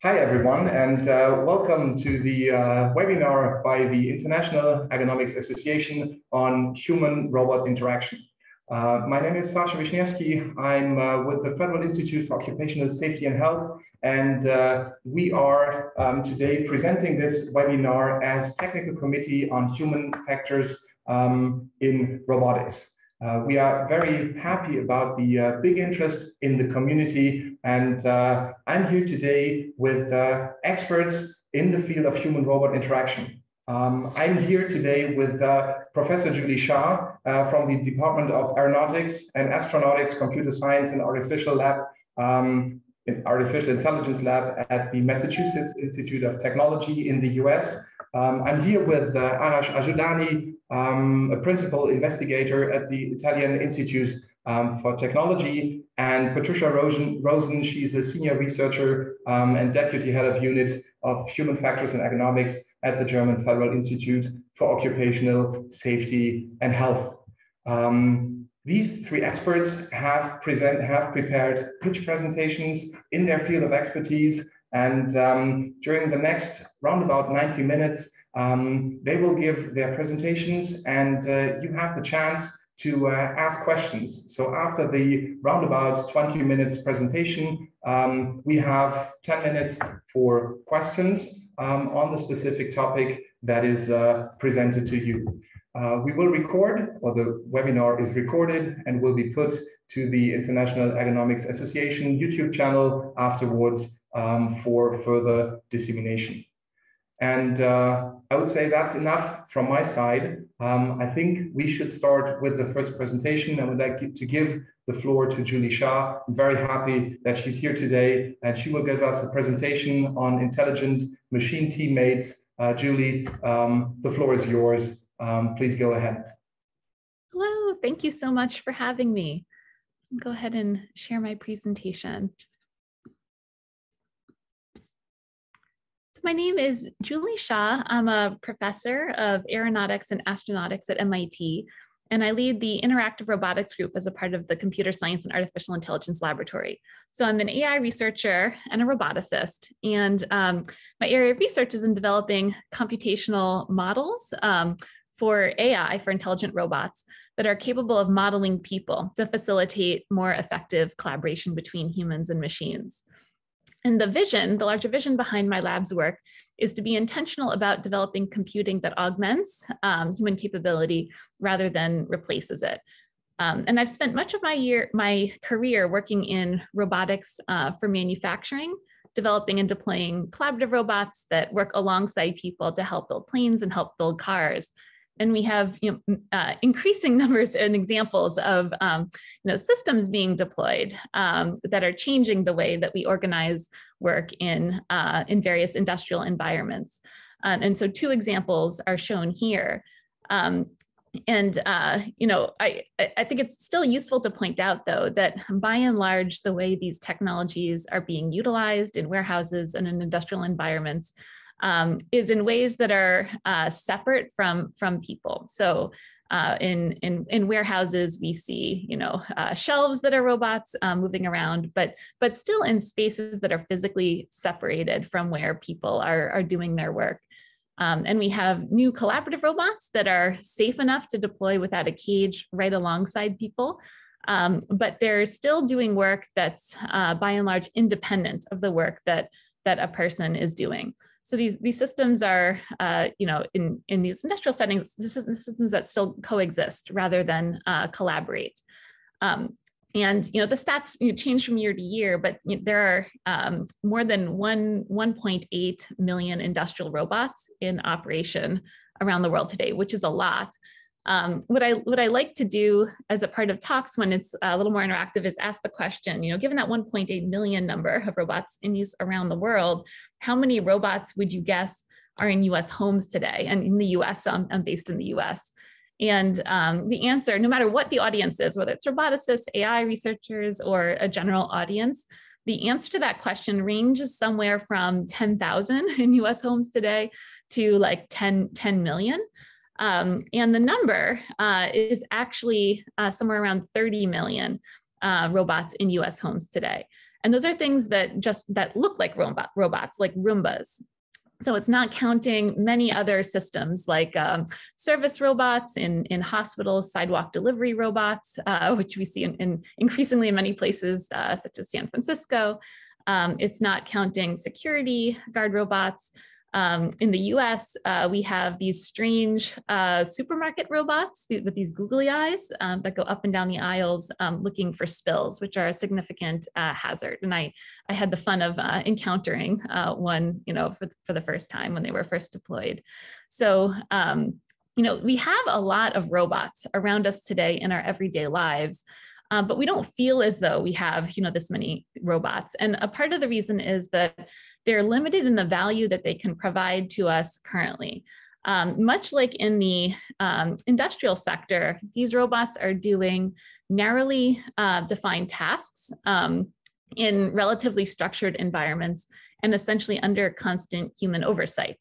hi, everyone, and uh, welcome to the uh, webinar by the International Ergonomics Association on human-robot interaction. Uh, my name is Sascha Wischniewski. I'm uh, with the Federal Institute for Occupational Safety and Health, and uh, we are um, today presenting this webinar as Technical Committee on Human Factors um, in Robotics. Uh, we are very happy about the big interest in the community. And uh, I'm here today with uh, experts in the field of human robot interaction. Um, I'm here today with uh, Professor Julie Shah uh, from the Department of Aeronautics and Astronautics, Computer Science and Artificial Lab, um, Artificial Intelligence Lab at the Massachusetts Institute of Technology in the US. Um, I'm here with uh, Arash Ajoudani, um, a principal investigator at the Italian Institute um, for Technology, and Patricia Rosen, Rosen she's a senior researcher um, and deputy head of unit of human factors and ergonomics at the German Federal Institute for Occupational Safety and Health. Um, these three experts have present have prepared pitch presentations in their field of expertise and um, during the next round about 90 minutes, um, they will give their presentations and uh, you have the chance to uh, ask questions. So after the roundabout 20 minutes presentation, um, we have 10 minutes for questions um, on the specific topic that is uh, presented to you. Uh, we will record, or the webinar is recorded and will be put to the International Ergonomics Association YouTube channel afterwards um, for further dissemination. And uh, I would say that's enough from my side. Um, I think we should start with the first presentation. I would like to give the floor to Julie Shah. I'm very happy that she's here today and she will give us a presentation on intelligent machine teammates. Uh, Julie, um, the floor is yours. Um, please go ahead. Hello, thank you so much for having me. Go ahead and share my presentation. My name is Julie Shah. I'm a professor of aeronautics and astronautics at MIT, and I lead the interactive robotics group as a part of the Computer Science and Artificial Intelligence Laboratory. So I'm an AI researcher and a roboticist, and um, my area of research is in developing computational models um, for AI, for intelligent robots, that are capable of modeling people to facilitate more effective collaboration between humans and machines. And the vision, the larger vision behind my lab's work is to be intentional about developing computing that augments um, human capability rather than replaces it. Um, and I've spent much of my year, my career working in robotics uh, for manufacturing, developing and deploying collaborative robots that work alongside people to help build planes and help build cars and we have you know, uh, increasing numbers and examples of um, you know, systems being deployed um, that are changing the way that we organize work in, uh, in various industrial environments. Um, and so two examples are shown here. Um, and uh, you know, I, I think it's still useful to point out, though, that by and large, the way these technologies are being utilized in warehouses and in industrial environments um, is in ways that are uh, separate from from people. So uh, in, in, in warehouses, we see, you know, uh, shelves that are robots um, moving around, but, but still in spaces that are physically separated from where people are, are doing their work. Um, and we have new collaborative robots that are safe enough to deploy without a cage right alongside people. Um, but they're still doing work that's uh, by and large independent of the work that, that a person is doing. So these, these systems are, uh, you know, in, in these industrial settings, this is systems that still coexist rather than uh, collaborate. Um, and you know the stats you know, change from year to year, but you know, there are um, more than one 1.8 million industrial robots in operation around the world today, which is a lot. Um, what I what I like to do as a part of talks when it's a little more interactive is ask the question, you know, given that 1.8 million number of robots in use around the world, how many robots would you guess are in US homes today? And in the US, I'm, I'm based in the US. And um, the answer, no matter what the audience is, whether it's roboticists, AI researchers, or a general audience, the answer to that question ranges somewhere from 10,000 in US homes today to like 10, 10 million. Um, and the number uh, is actually uh, somewhere around 30 million uh, robots in US homes today. And those are things that just that look like robot, robots, like Roombas. So it's not counting many other systems like um, service robots in, in hospitals, sidewalk delivery robots, uh, which we see in, in, increasingly in many places, uh, such as San Francisco. Um, it's not counting security guard robots. Um, in the US, uh, we have these strange uh, supermarket robots with these googly eyes um, that go up and down the aisles um, looking for spills, which are a significant uh, hazard. And I, I had the fun of uh, encountering uh, one, you know, for, for the first time when they were first deployed. So, um, you know, we have a lot of robots around us today in our everyday lives. Um, but we don't feel as though we have, you know, this many robots. And a part of the reason is that they're limited in the value that they can provide to us currently. Um, much like in the um, industrial sector, these robots are doing narrowly uh, defined tasks um, in relatively structured environments and essentially under constant human oversight.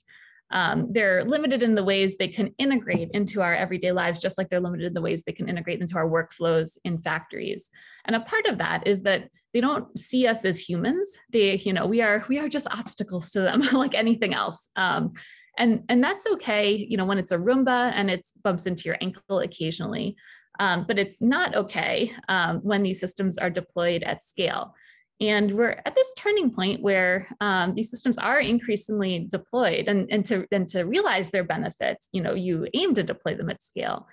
Um, they're limited in the ways they can integrate into our everyday lives, just like they're limited in the ways they can integrate into our workflows in factories. And a part of that is that they don't see us as humans. They, you know, we are we are just obstacles to them, like anything else. Um, and and that's okay, you know, when it's a Roomba and it bumps into your ankle occasionally. Um, but it's not okay um, when these systems are deployed at scale. And we're at this turning point where um, these systems are increasingly deployed, and, and to and to realize their benefits, you know, you aim to deploy them at scale.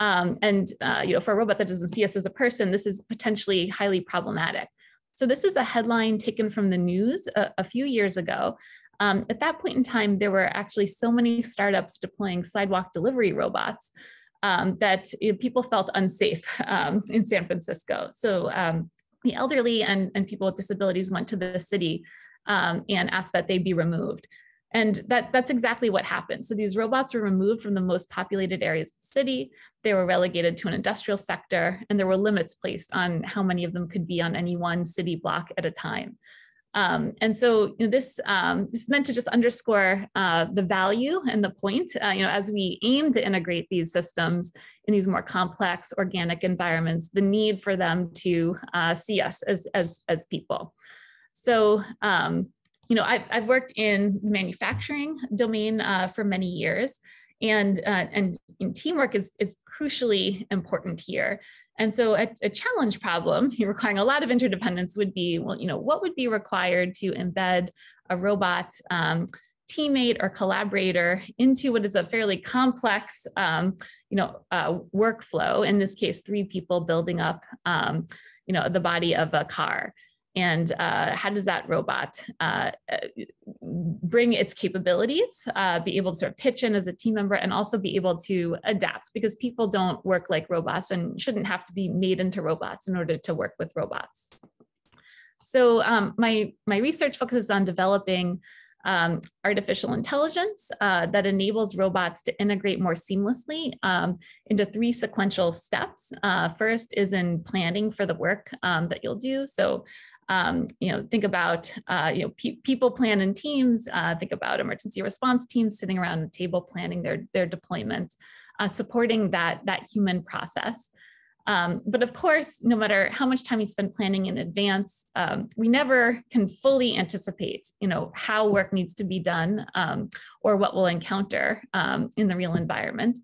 Um, and uh, you know, for a robot that doesn't see us as a person, this is potentially highly problematic. So this is a headline taken from the news a, a few years ago. Um, at that point in time, there were actually so many startups deploying sidewalk delivery robots um, that you know, people felt unsafe um, in San Francisco. So um, the elderly and, and people with disabilities went to the city um, and asked that they be removed. And that, that's exactly what happened. So these robots were removed from the most populated areas of the city. They were relegated to an industrial sector, and there were limits placed on how many of them could be on any one city block at a time. Um, and so you know, this, um, this is meant to just underscore uh, the value and the point, uh, you know, as we aim to integrate these systems in these more complex organic environments, the need for them to uh, see us as, as, as people. So um, you know, I've, I've worked in the manufacturing domain uh, for many years, and uh, and teamwork is is crucially important here. And so, a, a challenge problem requiring a lot of interdependence would be, well, you know, what would be required to embed a robot um, teammate or collaborator into what is a fairly complex, um, you know, uh, workflow. In this case, three people building up, um, you know, the body of a car and uh, how does that robot uh, bring its capabilities, uh, be able to sort of pitch in as a team member, and also be able to adapt because people don't work like robots and shouldn't have to be made into robots in order to work with robots. So um, my, my research focuses on developing um, artificial intelligence uh, that enables robots to integrate more seamlessly um, into three sequential steps. Uh, first is in planning for the work um, that you'll do. So um, you know, think about, uh, you know, pe people plan in teams, uh, think about emergency response teams sitting around the table planning their, their deployment, uh, supporting that, that human process. Um, but of course, no matter how much time you spend planning in advance, um, we never can fully anticipate, you know, how work needs to be done um, or what we'll encounter um, in the real environment.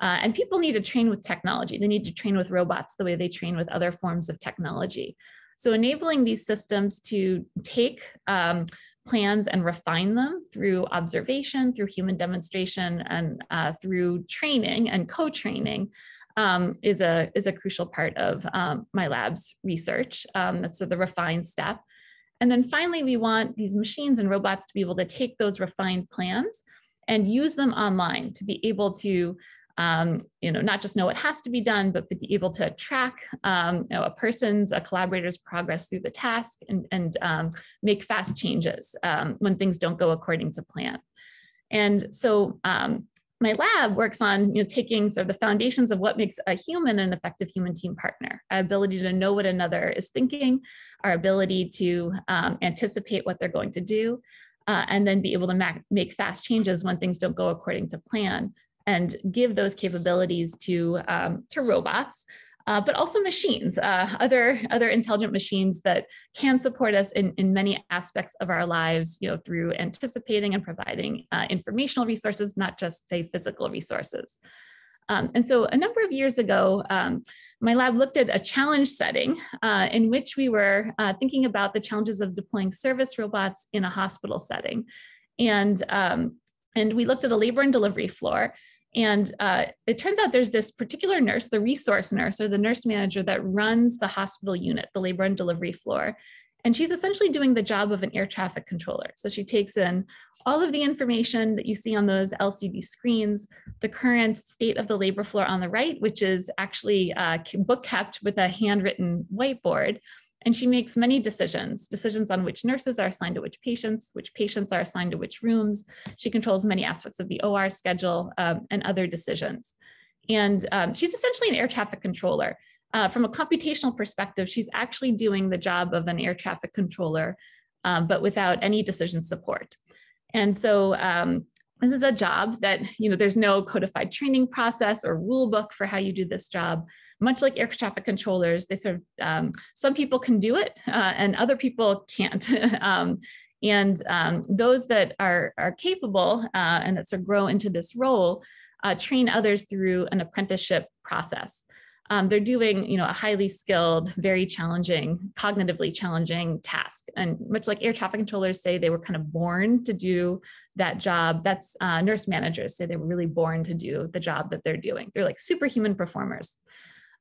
Uh, and people need to train with technology. They need to train with robots the way they train with other forms of technology. So enabling these systems to take um, plans and refine them through observation, through human demonstration, and uh, through training and co-training um, is, a, is a crucial part of um, my lab's research. Um, that's the refined step. And then finally, we want these machines and robots to be able to take those refined plans and use them online to be able to um, you know, not just know what has to be done, but be able to track um, you know, a person's, a collaborator's progress through the task and, and um, make fast changes um, when things don't go according to plan. And so um, my lab works on you know, taking sort of the foundations of what makes a human an effective human team partner, our ability to know what another is thinking, our ability to um, anticipate what they're going to do, uh, and then be able to make fast changes when things don't go according to plan and give those capabilities to, um, to robots uh, but also machines, uh, other, other intelligent machines that can support us in, in many aspects of our lives, you know, through anticipating and providing uh, informational resources, not just say physical resources. Um, and so a number of years ago, um, my lab looked at a challenge setting uh, in which we were uh, thinking about the challenges of deploying service robots in a hospital setting. And, um, and we looked at a labor and delivery floor. And uh, it turns out there's this particular nurse, the resource nurse or the nurse manager that runs the hospital unit, the labor and delivery floor. And she's essentially doing the job of an air traffic controller. So she takes in all of the information that you see on those LCD screens, the current state of the labor floor on the right, which is actually uh, book kept with a handwritten whiteboard. And she makes many decisions, decisions on which nurses are assigned to which patients, which patients are assigned to which rooms. She controls many aspects of the OR schedule um, and other decisions. And um, she's essentially an air traffic controller uh, from a computational perspective, she's actually doing the job of an air traffic controller, um, but without any decision support. And so um, this is a job that, you know, there's no codified training process or rule book for how you do this job. Much like air traffic controllers, they sort of, um, some people can do it uh, and other people can't. Um, and um, those that are, are capable uh, and that sort of grow into this role uh, train others through an apprenticeship process. Um, they're doing you know a highly skilled very challenging cognitively challenging task. And much like air traffic controllers say they were kind of born to do that job. That's uh, nurse managers say they were really born to do the job that they're doing. They're like superhuman performers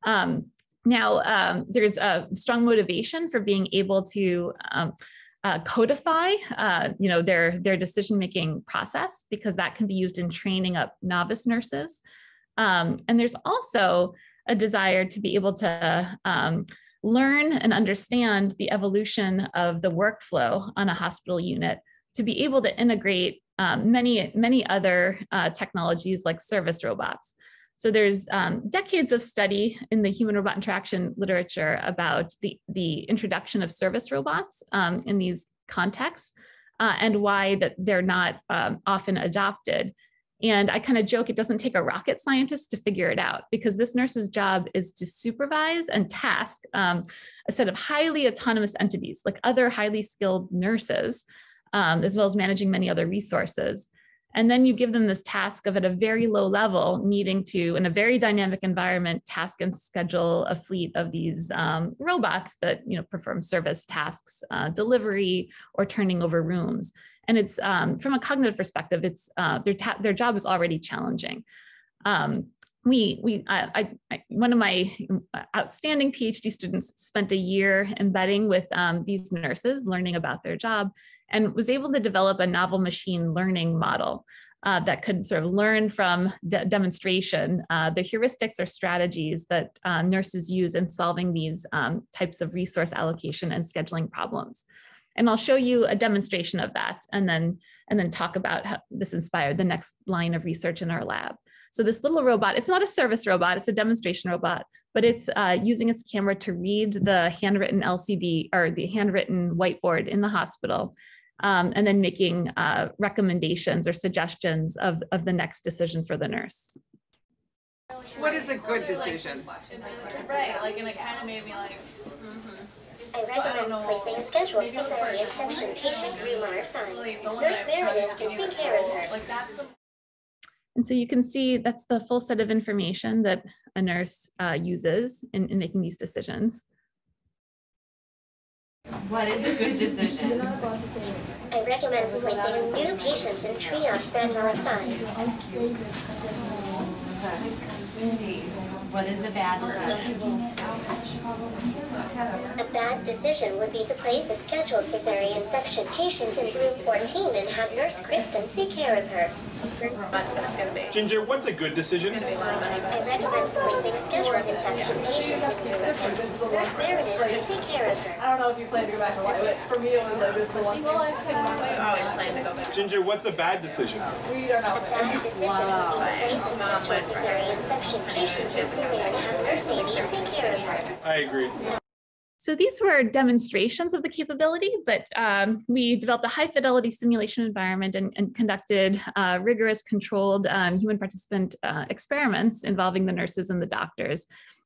um, now um, there's a strong motivation for being able to um, uh, codify, uh, you know, their their decision making process because that can be used in training up novice nurses. Um, and there's also a desire to be able to um, learn and understand the evolution of the workflow on a hospital unit to be able to integrate um, many, many other uh, technologies like service robots. So there's um, decades of study in the human robot interaction literature about the, the introduction of service robots um, in these contexts uh, and why that they're not um, often adopted. And I kind of joke it doesn't take a rocket scientist to figure it out because this nurse's job is to supervise and task um, a set of highly autonomous entities like other highly skilled nurses, um, as well as managing many other resources. And then you give them this task of at a very low level needing to, in a very dynamic environment, task and schedule a fleet of these um, robots that you know perform service tasks, uh, delivery, or turning over rooms. And it's um, from a cognitive perspective, it's uh, their their job is already challenging. Um, we we I, I, one of my outstanding PhD students spent a year embedding with um, these nurses, learning about their job, and was able to develop a novel machine learning model uh, that could sort of learn from de demonstration uh, the heuristics or strategies that uh, nurses use in solving these um, types of resource allocation and scheduling problems. And I'll show you a demonstration of that and then, and then talk about how this inspired the next line of research in our lab. So this little robot, it's not a service robot, it's a demonstration robot, but it's uh, using its camera to read the handwritten LCD or the handwritten whiteboard in the hospital um, and then making uh, recommendations or suggestions of, of the next decision for the nurse. What is a good decision? Right, like, and it kind of made me like, mm-hmm. I recommend placing a schedule cesarean section patient room R5. Nurse Meredith can take care of her. Like, that's the and so you can see that's the full set of information that a nurse uh, uses in, in making these decisions. What is a good decision? I recommend placing new patients in triage bed R5. What is a bad decision? A bad decision would be to place a scheduled cesarean section patient in room 14 and have Nurse Kristen take care of her. Ginger, what's a good decision? I recommend placing a scheduled infection patient in room 10. Nurse Meredith can take care of her. I don't know if you plan to go back or what, but for me it was like this the one. Well, I always plan to go back. Ginger, what's a bad decision? We are not. A bad decision would be to place a scheduled cesarean section patient in room 10 and have Nurse Amy take care of her. I agree. So these were demonstrations of the capability, but um, we developed a high fidelity simulation environment and, and conducted uh, rigorous controlled um, human participant uh, experiments involving the nurses and the doctors.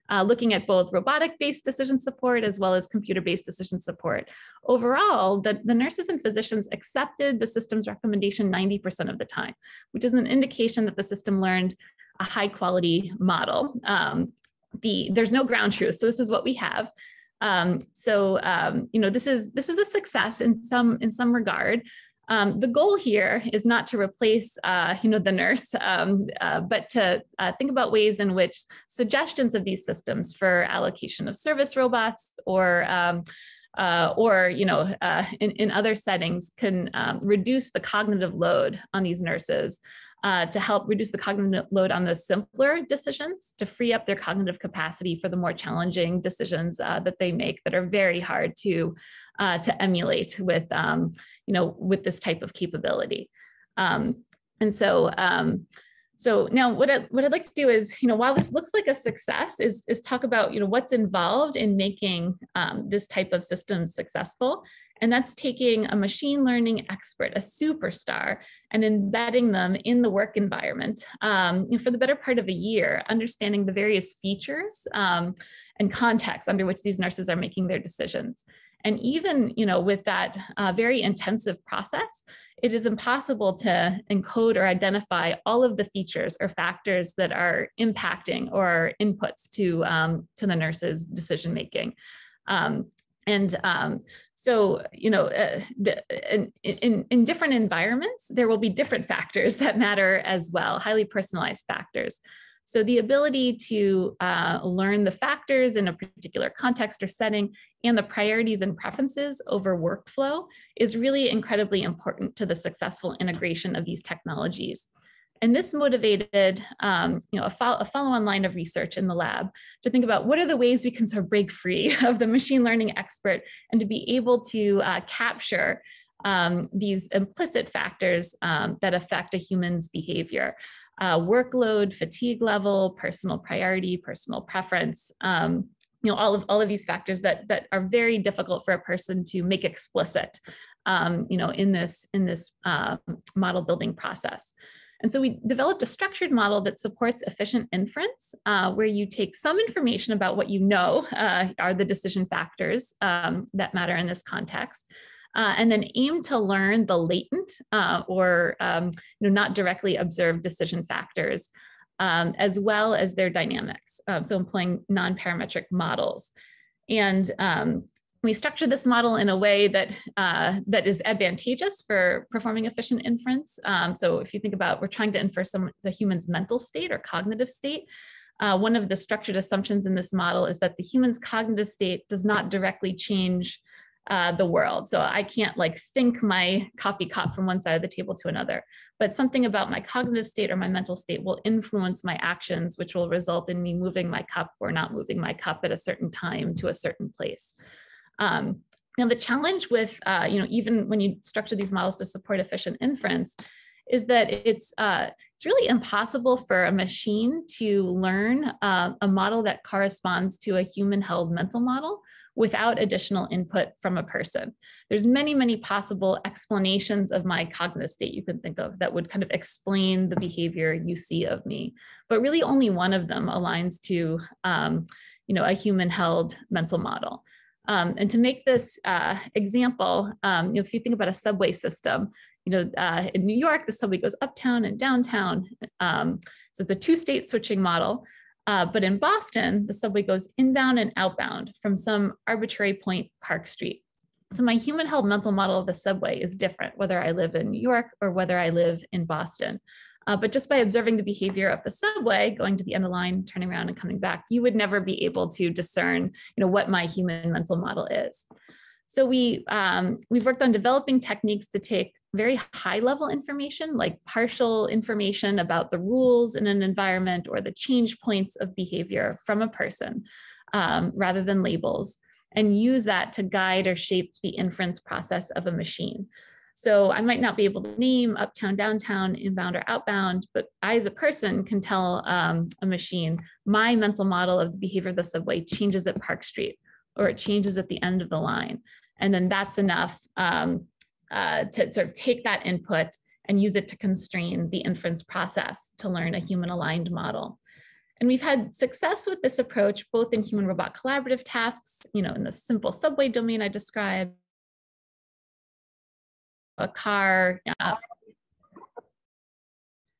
uh, looking at both robotic-based decision support as well as computer-based decision support. Overall, the, the nurses and physicians accepted the system's recommendation 90% of the time, which is an indication that the system learned a high quality model. Um, the, there's no ground truth, so this is what we have. Um, so um, you know this is this is a success in some in some regard. Um, the goal here is not to replace, uh, you know, the nurse, um, uh, but to uh, think about ways in which suggestions of these systems for allocation of service robots or um, uh, or you know, uh, in, in other settings can um, reduce the cognitive load on these nurses uh, to help reduce the cognitive load on the simpler decisions to free up their cognitive capacity for the more challenging decisions uh, that they make that are very hard to uh, to emulate with um, you know with this type of capability. Um, and so um, so now what, I, what I'd like to do is, you know, while this looks like a success is, is talk about, you know, what's involved in making um, this type of system successful. And that's taking a machine learning expert, a superstar, and embedding them in the work environment um, for the better part of a year, understanding the various features um, and contexts under which these nurses are making their decisions. And even, you know, with that uh, very intensive process, it is impossible to encode or identify all of the features or factors that are impacting or inputs to, um, to the nurse's decision making. Um, and um, so, you know, uh, the, in, in, in different environments, there will be different factors that matter as well, highly personalized factors. So the ability to uh, learn the factors in a particular context or setting and the priorities and preferences over workflow is really incredibly important to the successful integration of these technologies. And this motivated um, you know, a, fo a follow-on line of research in the lab to think about what are the ways we can sort of break free of the machine learning expert and to be able to uh, capture um, these implicit factors um, that affect a human's behavior uh, workload, fatigue level, personal priority, personal preference, um, you know, all of all of these factors that that are very difficult for a person to make explicit, um, you know, in this in this uh, model building process. And so we developed a structured model that supports efficient inference, uh, where you take some information about what you know uh, are the decision factors um, that matter in this context, uh, and then aim to learn the latent uh, or um, you know, not directly observed decision factors, um, as well as their dynamics. Uh, so employing non-parametric models. And um, we structure this model in a way that uh, that is advantageous for performing efficient inference. Um, so if you think about, we're trying to infer some the human's mental state or cognitive state. Uh, one of the structured assumptions in this model is that the human's cognitive state does not directly change uh, the world. So I can't like think my coffee cup from one side of the table to another, but something about my cognitive state or my mental state will influence my actions, which will result in me moving my cup or not moving my cup at a certain time to a certain place. Um, now the challenge with, uh, you know, even when you structure these models to support efficient inference is that it's uh, it's really impossible for a machine to learn uh, a model that corresponds to a human held mental model without additional input from a person. There's many, many possible explanations of my cognitive state you can think of that would kind of explain the behavior you see of me, but really only one of them aligns to, um, you know, a human held mental model. Um, and to make this uh, example, um, you know, if you think about a subway system, you know, uh, in New York, the subway goes uptown and downtown. Um, so it's a two-state switching model. Uh, but in Boston, the subway goes inbound and outbound from some arbitrary point, Park Street. So my human held mental model of the subway is different, whether I live in New York or whether I live in Boston. Uh, but just by observing the behavior of the subway, going to the end of the line, turning around and coming back, you would never be able to discern you know, what my human mental model is. So we, um, we've worked on developing techniques to take very high level information, like partial information about the rules in an environment or the change points of behavior from a person, um, rather than labels, and use that to guide or shape the inference process of a machine. So I might not be able to name uptown, downtown, inbound or outbound, but I as a person can tell um, a machine, my mental model of the behavior of the subway changes at Park Street or it changes at the end of the line. And then that's enough um, uh, to sort of take that input and use it to constrain the inference process to learn a human aligned model. And we've had success with this approach, both in human robot collaborative tasks, you know, in the simple subway domain I described, a car.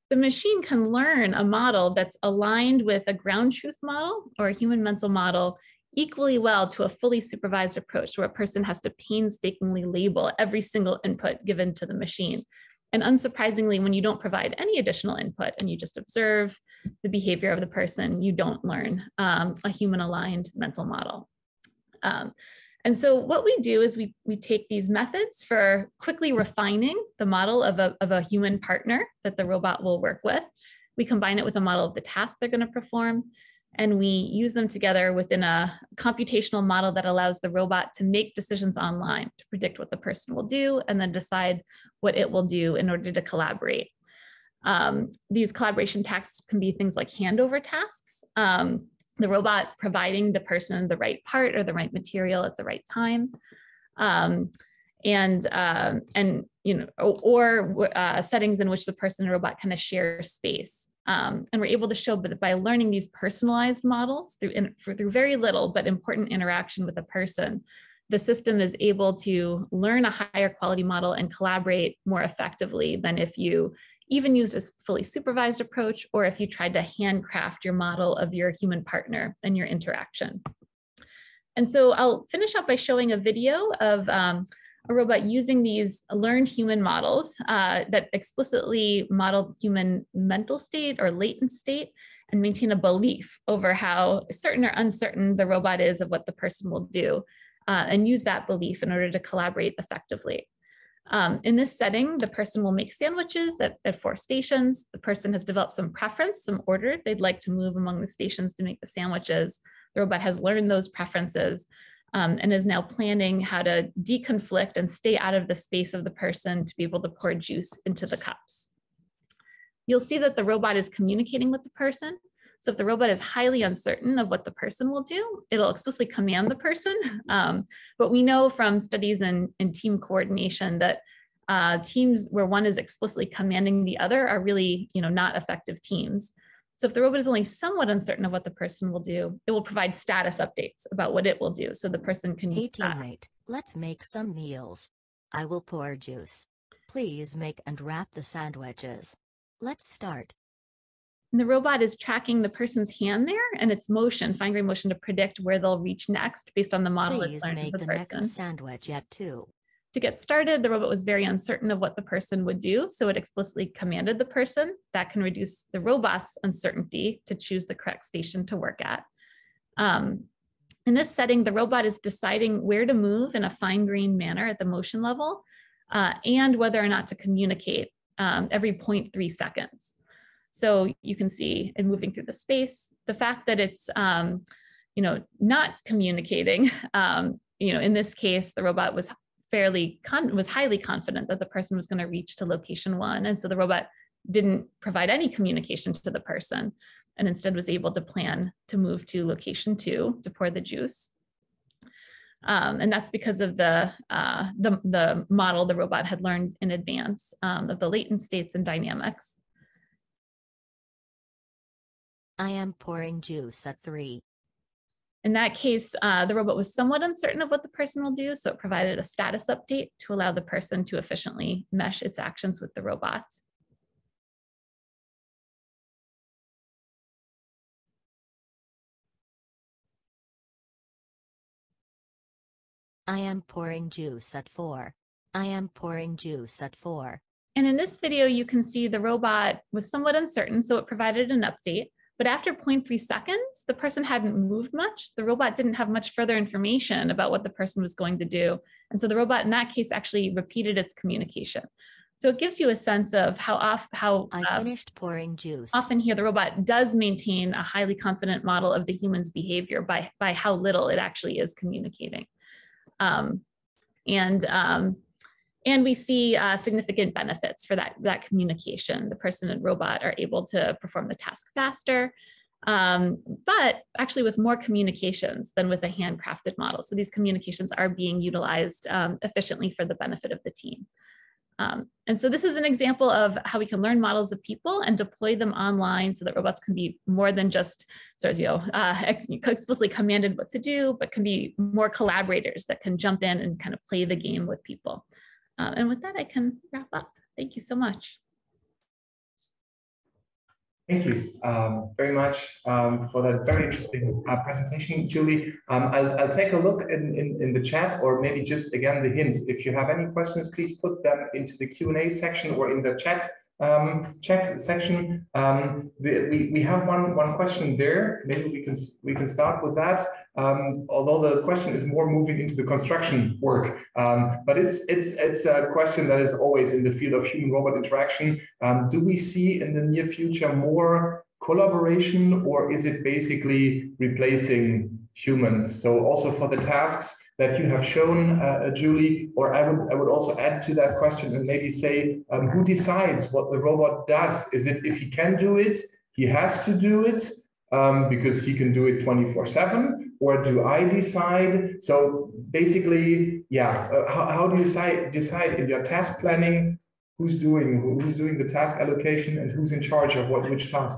The machine can learn a model that's aligned with a ground truth model or a human mental model equally well to a fully supervised approach where a person has to painstakingly label every single input given to the machine. And unsurprisingly, when you don't provide any additional input and you just observe the behavior of the person, you don't learn um, a human aligned mental model. Um, and so what we do is we, we take these methods for quickly refining the model of a, of a human partner that the robot will work with. We combine it with a model of the task they're gonna perform, and we use them together within a computational model that allows the robot to make decisions online to predict what the person will do and then decide what it will do in order to collaborate. Um, these collaboration tasks can be things like handover tasks. Um, the robot providing the person the right part or the right material at the right time. Um, and um, and you know or, uh, settings in which the person and robot kind of share space um, and we're able to show that by learning these personalized models through in, for, through very little but important interaction with a person the system is able to learn a higher quality model and collaborate more effectively than if you even used a fully supervised approach, or if you tried to handcraft your model of your human partner and your interaction. And so I'll finish up by showing a video of um, a robot using these learned human models uh, that explicitly model human mental state or latent state and maintain a belief over how certain or uncertain the robot is of what the person will do uh, and use that belief in order to collaborate effectively. Um, in this setting, the person will make sandwiches at, at, four stations. The person has developed some preference, some order they'd like to move among the stations to make the sandwiches. The robot has learned those preferences um, and is now planning how to deconflict and stay out of the space of the person to be able to pour juice into the cups. You'll see that the robot is communicating with the person so if the robot is highly uncertain of what the person will do, it'll explicitly command the person. Um, but we know from studies in, in team coordination that uh, teams where one is explicitly commanding the other are really you know, not effective teams. So if the robot is only somewhat uncertain of what the person will do, it will provide status updates about what it will do so the person can Hey teammate, let's make some meals. I will pour juice. Please make and wrap the sandwiches. Let's start. And the robot is tracking the person's hand there and its motion, fine grained motion to predict where they'll reach next based on the model Please it's learned make the, the next sandwich yet too. To get started, the robot was very uncertain of what the person would do, so it explicitly commanded the person. That can reduce the robot's uncertainty to choose the correct station to work at. Um, in this setting, the robot is deciding where to move in a fine-grained manner at the motion level uh, and whether or not to communicate um, every 0.3 seconds. So you can see in moving through the space, the fact that it's, um, you know, not communicating, um, you know, in this case, the robot was fairly, was highly confident that the person was gonna reach to location one. And so the robot didn't provide any communication to the person and instead was able to plan to move to location two to pour the juice. Um, and that's because of the, uh, the, the model the robot had learned in advance um, of the latent states and dynamics. I am pouring juice at 3. In that case, uh, the robot was somewhat uncertain of what the person will do, so it provided a status update to allow the person to efficiently mesh its actions with the robot. I am pouring juice at 4. I am pouring juice at 4. And in this video, you can see the robot was somewhat uncertain, so it provided an update. But after 0.3 seconds, the person hadn't moved much. The robot didn't have much further information about what the person was going to do. And so the robot in that case actually repeated its communication. So it gives you a sense of how off how I uh, finished pouring juice. Often here the robot does maintain a highly confident model of the human's behavior by by how little it actually is communicating. Um, and um, and we see uh, significant benefits for that, that communication. The person and robot are able to perform the task faster, um, but actually with more communications than with a handcrafted model. So these communications are being utilized um, efficiently for the benefit of the team. Um, and so this is an example of how we can learn models of people and deploy them online so that robots can be more than just sort of, you know, uh, explicitly commanded what to do, but can be more collaborators that can jump in and kind of play the game with people. Uh, and with that, I can wrap up. Thank you so much. Thank you um, very much um, for that very interesting uh, presentation, Julie. Um, I'll, I'll, take a look in, in, in, the chat or maybe just again the hint. If you have any questions, please put them into the Q&A section or in the chat um, chat section. Um, we, we have one, one question there. Maybe we can, we can start with that. Um, although the question is more moving into the construction work, um, but it's, it's, it's a question that is always in the field of human robot interaction. Um, do we see in the near future more collaboration or is it basically replacing humans? So also for the tasks that you have shown, uh, Julie, or I would, I would also add to that question and maybe say, um, who decides what the robot does? Is it if he can do it, he has to do it um, because he can do it 24 seven, or do I decide? So basically, yeah, uh, how, how do you decide, decide in your task planning, who's doing, who's doing the task allocation and who's in charge of what, which task?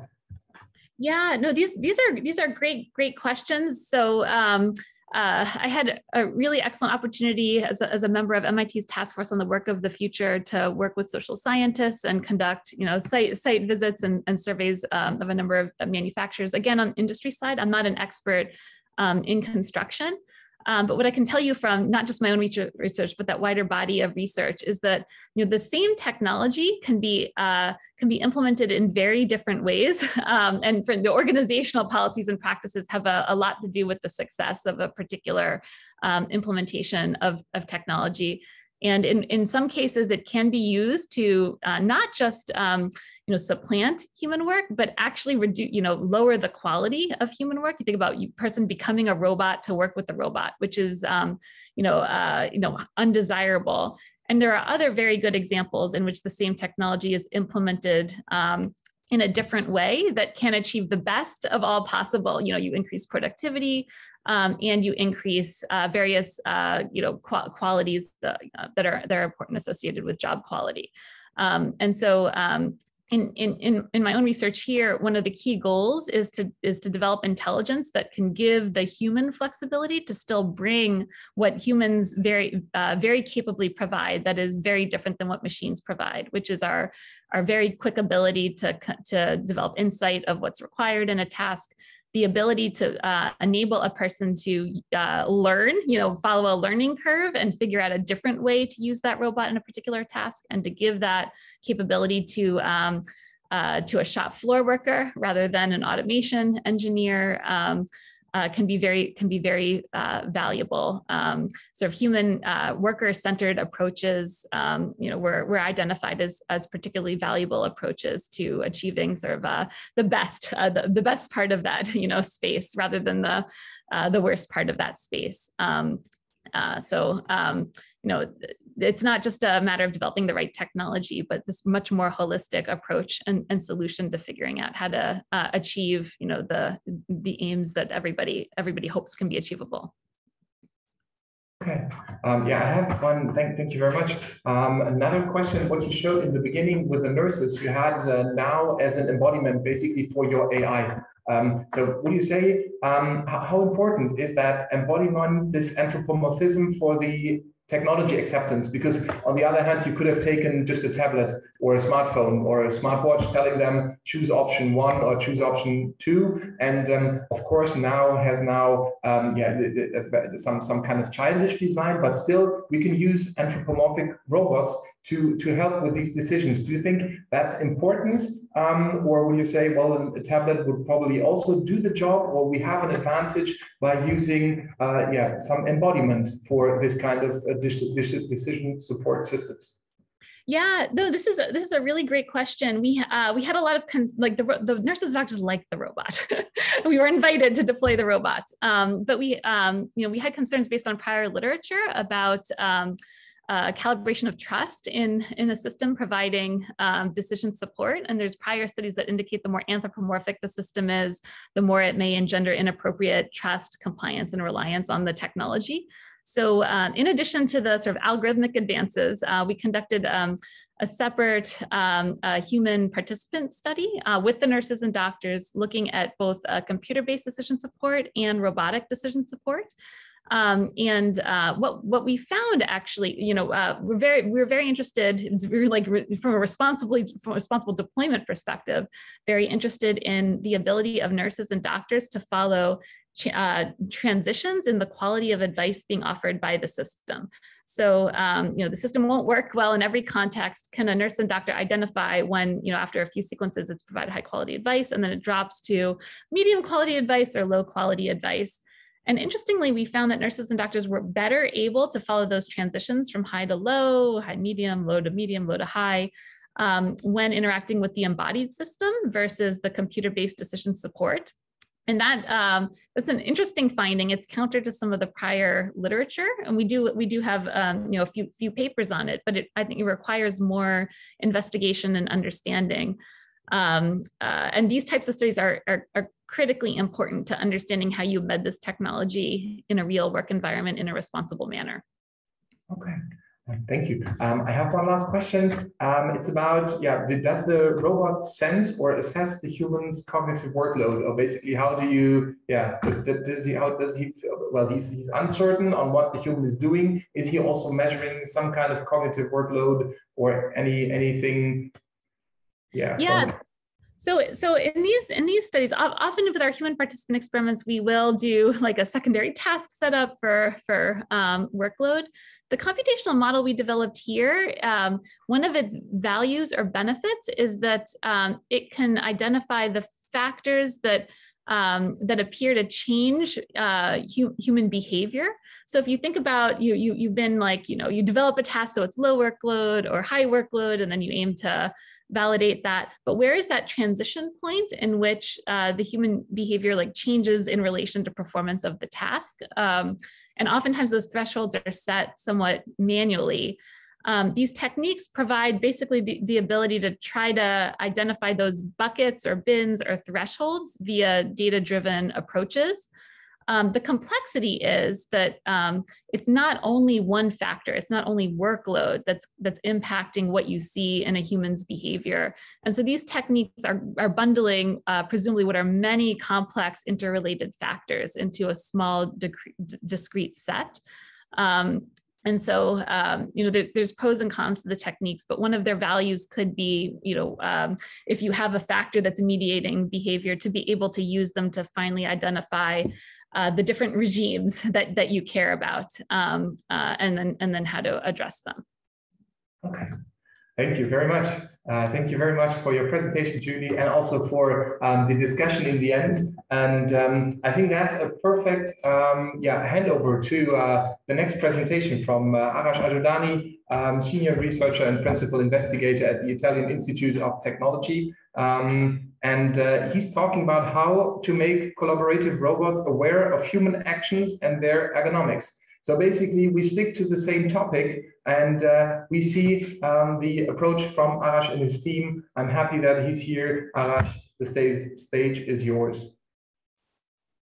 Yeah, no, these these are these are great great questions. So um, uh, I had a really excellent opportunity as a, as a member of MIT's task force on the work of the future to work with social scientists and conduct, you know, site site visits and, and surveys um, of a number of manufacturers. Again, on industry side, I'm not an expert um, in construction, um, but what I can tell you from not just my own research, but that wider body of research is that you know the same technology can be uh, can be implemented in very different ways, um, and for the organizational policies and practices have a, a, lot to do with the success of a particular um, implementation of, of technology. And in, in some cases, it can be used to uh, not just um, you know supplant human work, but actually reduce you know lower the quality of human work. You think about you person becoming a robot to work with the robot, which is um, you know uh, you know undesirable. And there are other very good examples in which the same technology is implemented um, in a different way that can achieve the best of all possible. You know, you increase productivity um, and you increase uh, various, uh, you know, qu qualities that, uh, that are that are important associated with job quality. Um, and so, um, in, in, in, my own research here, one of the key goals is to, is to develop intelligence that can give the human flexibility to still bring what humans very, uh, very capably provide that is very different than what machines provide, which is our, our very quick ability to, to develop insight of what's required in a task, the ability to uh, enable a person to uh, learn, you know, follow a learning curve and figure out a different way to use that robot in a particular task and to give that capability to um, uh, to a shop floor worker rather than an automation engineer. Um, uh, can be very can be very uh, valuable. Um, sort of human uh, worker-centered approaches, um, you know, were, were identified as, as particularly valuable approaches to achieving sort of uh, the best uh, the, the best part of that you know space rather than the uh, the worst part of that space. Um, so um, you know, it's not just a matter of developing the right technology, but this much more holistic approach and, and solution to figuring out how to uh, achieve, you know, the the aims that everybody everybody hopes can be achievable. Okay. Um, yeah, I have one. Thank, thank you very much. Um, another question, what you showed in the beginning with the nurses, you had uh, now as an embodiment basically for your AI. Um, so would you say um, how important is that embodiment, this anthropomorphism for the technology acceptance because on the other hand you could have taken just a tablet or a smartphone or a smartwatch telling them choose option one or choose option two. And um, of course now has now um, yeah some some kind of childish design but still we can use anthropomorphic robots to to help with these decisions. Do you think that's important? Um, or will you say well a tablet would probably also do the job or we have an advantage by using uh, yeah some embodiment for this kind of uh, decision support systems yeah, no, this is a, this is a really great question. We uh, we had a lot of like the the nurses and doctors liked the robot. we were invited to deploy the robot, um, but we um, you know we had concerns based on prior literature about. Um, uh, calibration of trust in, in the system providing um, decision support. And there's prior studies that indicate the more anthropomorphic the system is, the more it may engender inappropriate trust, compliance, and reliance on the technology. So um, in addition to the sort of algorithmic advances, uh, we conducted um, a separate um, human participant study uh, with the nurses and doctors looking at both uh, computer-based decision support and robotic decision support. Um, and uh, what what we found actually, you know, uh, we're very we're very interested. We're like from a responsibly from a responsible deployment perspective, very interested in the ability of nurses and doctors to follow uh, transitions in the quality of advice being offered by the system. So, um, you know, the system won't work well in every context. Can a nurse and doctor identify when, you know, after a few sequences, it's provided high quality advice and then it drops to medium quality advice or low quality advice? And interestingly, we found that nurses and doctors were better able to follow those transitions from high to low, high medium, low to medium, low to high, um, when interacting with the embodied system versus the computer-based decision support. And that um, that's an interesting finding. It's counter to some of the prior literature, and we do we do have um, you know a few few papers on it, but it, I think it requires more investigation and understanding. Um, uh, and these types of studies are, are, are critically important to understanding how you embed this technology in a real work environment in a responsible manner. Okay. Thank you. Um, I have one last question. Um, it's about, yeah, does the robot sense or assess the human's cognitive workload? Or basically, how do you, yeah, does he, how does he, feel? well, he's, he's uncertain on what the human is doing. Is he also measuring some kind of cognitive workload or any anything? Yeah. Yeah. So, so in these in these studies, often with our human participant experiments, we will do like a secondary task setup for for um, workload. The computational model we developed here, um, one of its values or benefits is that um, it can identify the factors that um, that appear to change uh, hu human behavior. So if you think about you, you, you've been like, you know, you develop a task so it's low workload or high workload, and then you aim to validate that. But where is that transition point in which uh, the human behavior like changes in relation to performance of the task? Um, and oftentimes those thresholds are set somewhat manually. Um, these techniques provide basically the, the, ability to try to identify those buckets or bins or thresholds via data-driven approaches. Um, the complexity is that um, it's not only one factor, it's not only workload that's, that's impacting what you see in a human's behavior. And so these techniques are, are bundling uh, presumably what are many complex interrelated factors into a small discrete set. Um, and so, um, you know, there, there's pros and cons to the techniques, but one of their values could be, you know, um, if you have a factor that's mediating behavior, to be able to use them to finally identify uh, the different regimes that, that you care about um, uh, and, then, and then how to address them. Okay, thank you very much. Uh, thank you very much for your presentation, Julie, and also for um, the discussion in the end. And um, I think that's a perfect um, yeah, handover to uh, the next presentation from uh, Arash Ajoudani, um, Senior Researcher and Principal Investigator at the Italian Institute of Technology. Um, and uh, he's talking about how to make collaborative robots aware of human actions and their ergonomics. So basically, we stick to the same topic and uh, we see um, the approach from Arash and his team. I'm happy that he's here. Arash, the stage, stage is yours.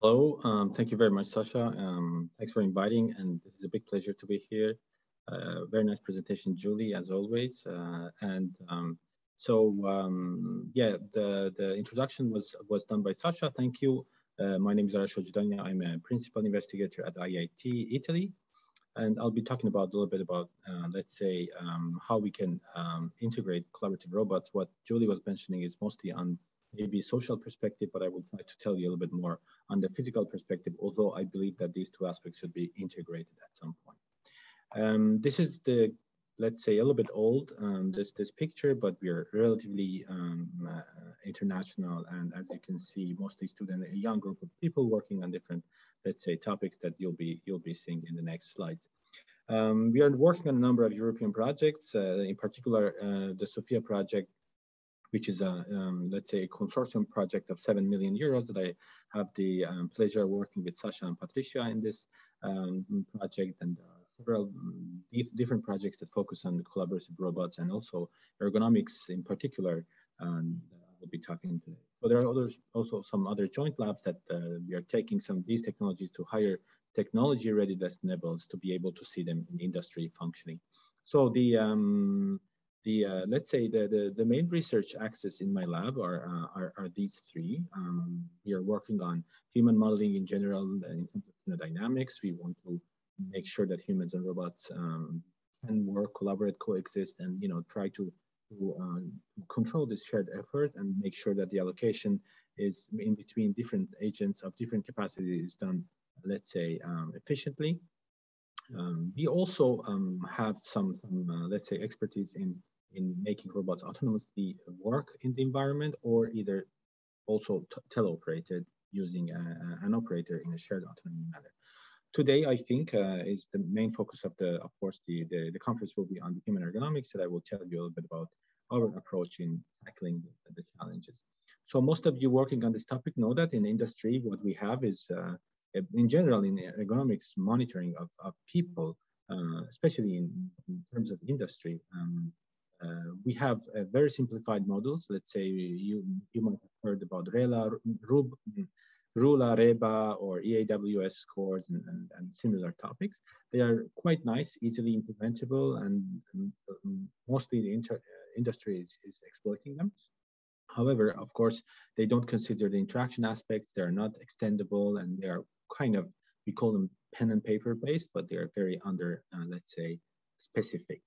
Hello, um, thank you very much, Sascha. Um, thanks for inviting, and it's a big pleasure to be here. Uh, very nice presentation, Julie, as always. Uh, and um, so, um, yeah, the, the introduction was, was done by Sascha. Thank you. Uh, my name is Arash Ajoudani. I'm a principal investigator at IIT Italy. And I'll be talking about a little bit about, uh, let's say, um, how we can um, integrate collaborative robots. What Julie was mentioning is mostly on maybe social perspective, but I would like to tell you a little bit more on the physical perspective, although I believe that these two aspects should be integrated at some point. Um, this is the let's say a little bit old um, this this picture but we're relatively um, uh, international. And as you can see mostly students a young group of people working on different let's say topics that you'll be you'll be seeing in the next slides. Um, we are working on a number of European projects uh, in particular uh, the SOPHIA project which is a um, let's say a consortium project of 7 million euros that I have the um, pleasure working with Sascha and Patricia in this um, project. And uh, several different projects that focus on the collaborative robots and also ergonomics in particular. And uh, we'll be talking today. So there are others, also some other joint labs that uh, we are taking some of these technologies to higher technology readiness levels to be able to see them in industry functioning. So the um, the uh, let's say the, the, the main research axes in my lab are uh, are, are, these three. Um, we are working on human modeling in general in terms of dynamics. We want to make sure that humans and robots um, can work, collaborate, coexist, and you know try to, to uh, control this shared effort and make sure that the allocation is in between different agents of different capacity is done, let's say, um, efficiently. Um, we also um, have some, some uh, let's say, expertise in in making robots autonomously work in the environment or either also teleoperated using a, an operator in a shared autonomy manner. Today, I think, uh, is the main focus of the, of course, the, the, the, conference will be on the human ergonomics that I will tell you a little bit about our approach in tackling the, challenges. So most of you working on this topic know that in industry, what we have is, uh, in general, in ergonomics monitoring of, of people, uh, especially in, in, terms of industry, um, uh, we have very simplified models. Let's say you, you might have heard about RELA, RUB, RULA, REBA, or EAWS scores and, and, and, similar topics. They are quite nice, easily implementable, and, um, mostly the inter, uh, industry is, is exploiting them. However, of course, they don't consider the interaction aspects. They're not extendable, and they are kind of, we call them pen and paper based, but they are very under, uh, let's say, specific.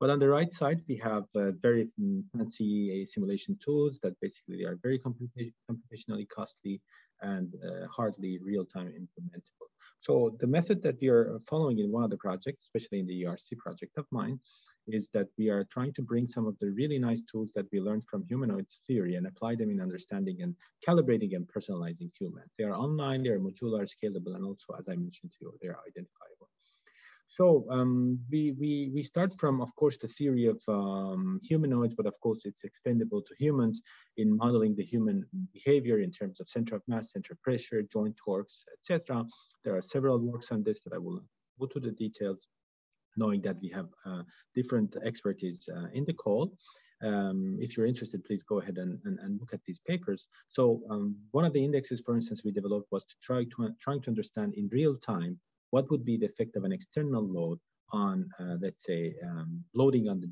But on the right side, we have uh, very fancy simulation tools that basically are very computationally costly and uh, hardly real-time implementable. So the method that we are following in one of the projects, especially in the ERC project of mine, is that we are trying to bring some of the really nice tools that we learned from humanoid theory and apply them in understanding and calibrating and personalizing humans. They are online, they are modular, scalable, and also, as I mentioned to you, they are identifiable. So um, we, we, we start from, of course, the theory of um, humanoids, but of course it's extendable to humans in modeling the human behavior in terms of center of mass, center of pressure, joint torques, etc. There are several works on this that I will go to the details, knowing that we have uh, different expertise uh, in the call. Um, if you're interested, please go ahead and, and, and look at these papers. So um, one of the indexes, for instance, we developed was to try to, trying to understand in real time what would be the effect of an external load on, uh, let's say, um, loading on the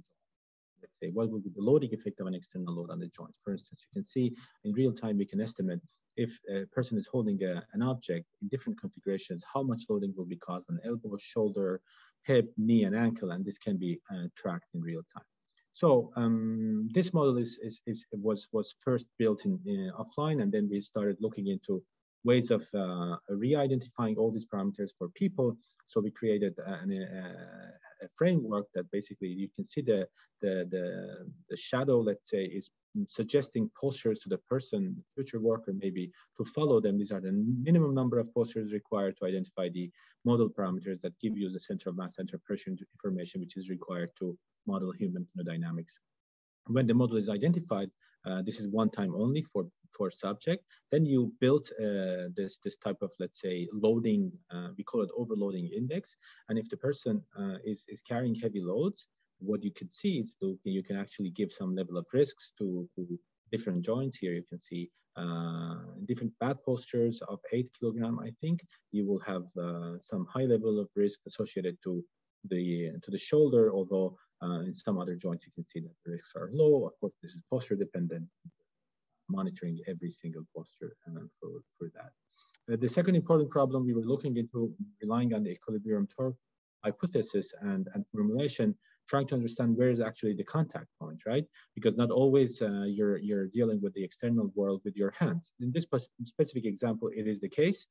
let's say, what would be the loading effect of an external load on the joints? For instance, you can see in real time, we can estimate if a person is holding a, an object in different configurations, how much loading will be caused on elbow, shoulder, hip, knee, and ankle, and this can be uh, tracked in real time. So um, this model is, is, is, was, was first built in, in offline, and then we started looking into ways of uh, re-identifying all these parameters for people. So we created a, a, a, framework that basically you can see the, the, the, the, shadow, let's say, is suggesting postures to the person, future worker maybe, to follow them. These are the minimum number of postures required to identify the model parameters that give you the center of mass, center of pressure information, which is required to model human dynamics. When the model is identified, uh, this is one time only for, for subject. Then you build uh, this, this type of, let's say, loading, uh, we call it overloading index. And if the person uh, is, is carrying heavy loads, what you could see is you can actually give some level of risks to, to different joints. Here you can see uh, different bad postures of eight kilogram, I think. You will have uh, some high level of risk associated to the, to the shoulder, although uh, in some other joints, you can see that the risks are low. Of course, this is posture dependent, monitoring every single posture for, for that. Uh, the second important problem we were looking into, relying on the equilibrium torque hypothesis and, and formulation, trying to understand where is actually the contact point, right? Because not always uh, you're, you're dealing with the external world with your hands. In this specific example, it is the case,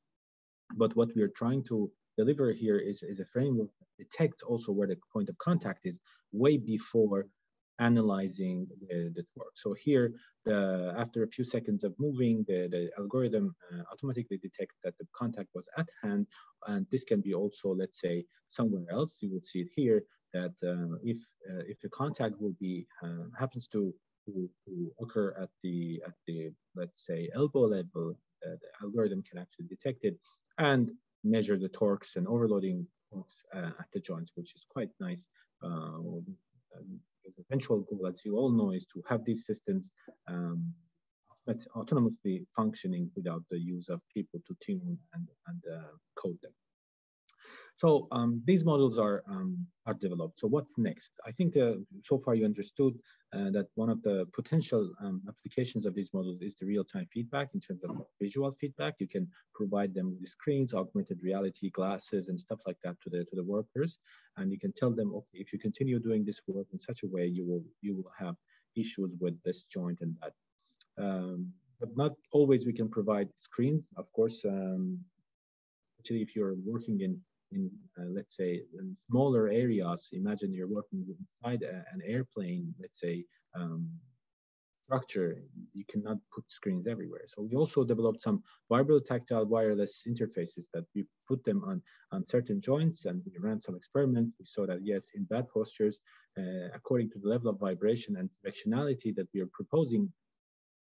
but what we are trying to deliver here is, is a framework that detects also where the point of contact is way before analyzing the, the torque. So here, the, after a few seconds of moving, the, the algorithm uh, automatically detects that the contact was at hand. And this can be also, let's say, somewhere else. You would see it here that uh, if uh, if the contact will be uh, happens to, to, to occur at the at the let's say elbow level, uh, the algorithm can actually detect it and measure the torques and overloading torques uh, at the joints, which is quite nice. The eventual goal, as you all know, is to have these systems um, autonomously functioning without the use of people to tune and, and uh, code them. So um, these models are um, are developed. So what's next? I think uh, so far you understood uh, that one of the potential um, applications of these models is the real-time feedback in terms of visual feedback. You can provide them with screens, augmented reality glasses, and stuff like that to the to the workers, and you can tell them, okay, if you continue doing this work in such a way, you will you will have issues with this joint and that. Um, but not always we can provide screens. Of course, um, actually, if you're working in in uh, let's say in smaller areas. Imagine you're working inside a, an airplane let's say um, structure. You cannot put screens everywhere. So we also developed some vibratable tactile wireless interfaces that we put them on on certain joints and we ran some experiments. We saw that yes in bad postures uh, according to the level of vibration and directionality that we are proposing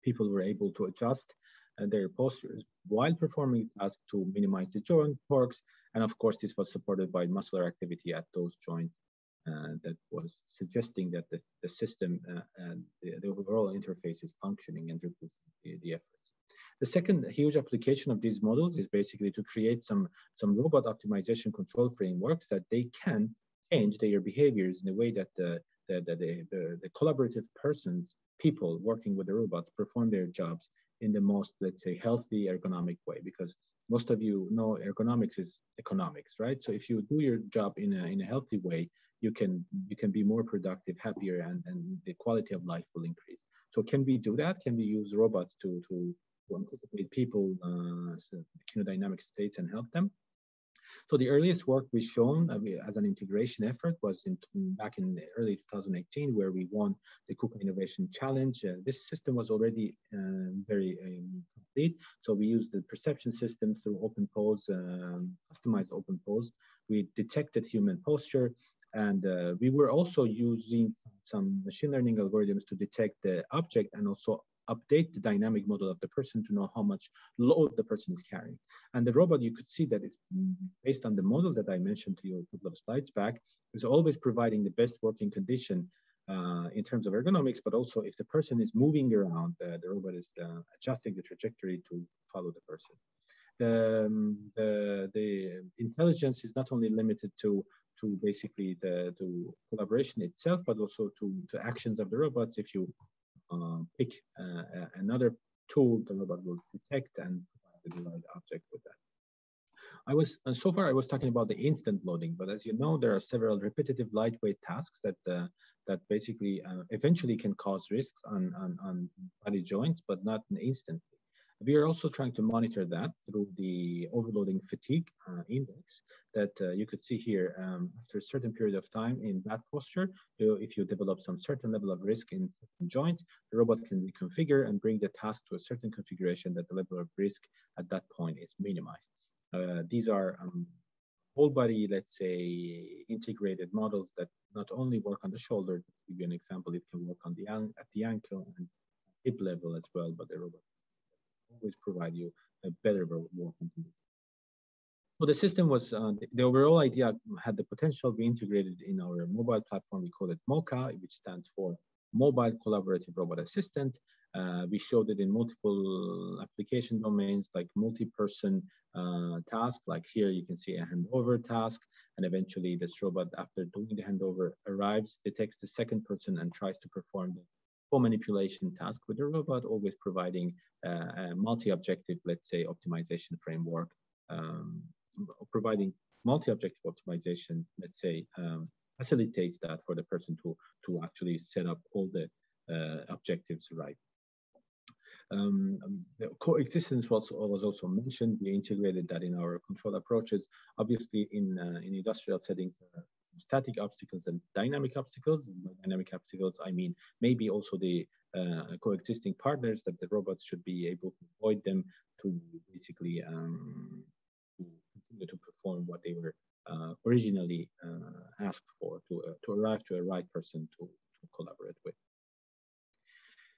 people were able to adjust uh, their postures while performing tasks to minimize the joint torques and of course, this was supported by muscular activity at those joints uh, that was suggesting that the, the system uh, and the, the, overall interface is functioning and reducing the, the, efforts. The second huge application of these models is basically to create some, some robot optimization control frameworks that they can change their behaviors in a way that the, the, the, the, the collaborative persons, people working with the robots perform their jobs in the most, let's say, healthy ergonomic way. Because most of you know ergonomics is economics, right? So if you do your job in a, in a healthy way, you can you can be more productive, happier, and, and the quality of life will increase. So can we do that? Can we use robots to to, anticipate people uh, kinodynamic states and help them? So the earliest work we've shown as an integration effort was in, back in early 2018, where we won the KUKA Innovation Challenge. Uh, this system was already uh, very um, complete. So we used the perception system through OpenPose, um, customized OpenPose. We detected human posture, and uh, we were also using some machine learning algorithms to detect the object and also update the dynamic model of the person to know how much load the person is carrying. And the robot, you could see that it's based on the model that I mentioned to you a couple of slides back, is always providing the best working condition uh, in terms of ergonomics, but also if the person is moving around, uh, the robot is uh, adjusting the trajectory to follow the person. The, um, the, the intelligence is not only limited to to basically the to collaboration itself, but also to, to actions of the robots. If you pick uh, another tool, the robot will detect and provide the object with that. I was uh, so far I was talking about the instant loading, but as you know, there are several repetitive lightweight tasks that uh, that basically uh, eventually can cause risks on, on, on body joints, but not instantly. We are also trying to monitor that through the overloading fatigue uh, index that uh, you could see here um, after a certain period of time in bad posture. If you develop some certain level of risk in joints, the robot can reconfigure and bring the task to a certain configuration that the level of risk at that point is minimized. Uh, these are um, whole body, let's say, integrated models that not only work on the shoulder, to give you an example, it can work on the at the ankle and hip level as well, but the robot always provide you a better working condition. So the system was, uh, the overall idea had the potential. We integrated in our mobile platform, we call it MOCA, which stands for Mobile Collaborative Robot Assistant. Uh, we showed it in multiple application domains like multi-person uh, task, like here you can see a handover task, and eventually this robot, after doing the handover, arrives, detects the second person and tries to perform the co-manipulation task with the robot, always providing uh, a multi-objective, let's say, optimization framework, um, providing multi-objective optimization, let's say, um, facilitates that for the person to, to actually set up all the uh, objectives right. Um, the coexistence was, was also mentioned. We integrated that in our control approaches. Obviously, in, uh, in industrial settings, uh, static obstacles and dynamic obstacles. By dynamic obstacles, I mean maybe also the uh, coexisting partners that the robots should be able to avoid them to basically um, to perform what they were uh, originally uh, asked for to, uh, to arrive to a right person to, to collaborate with.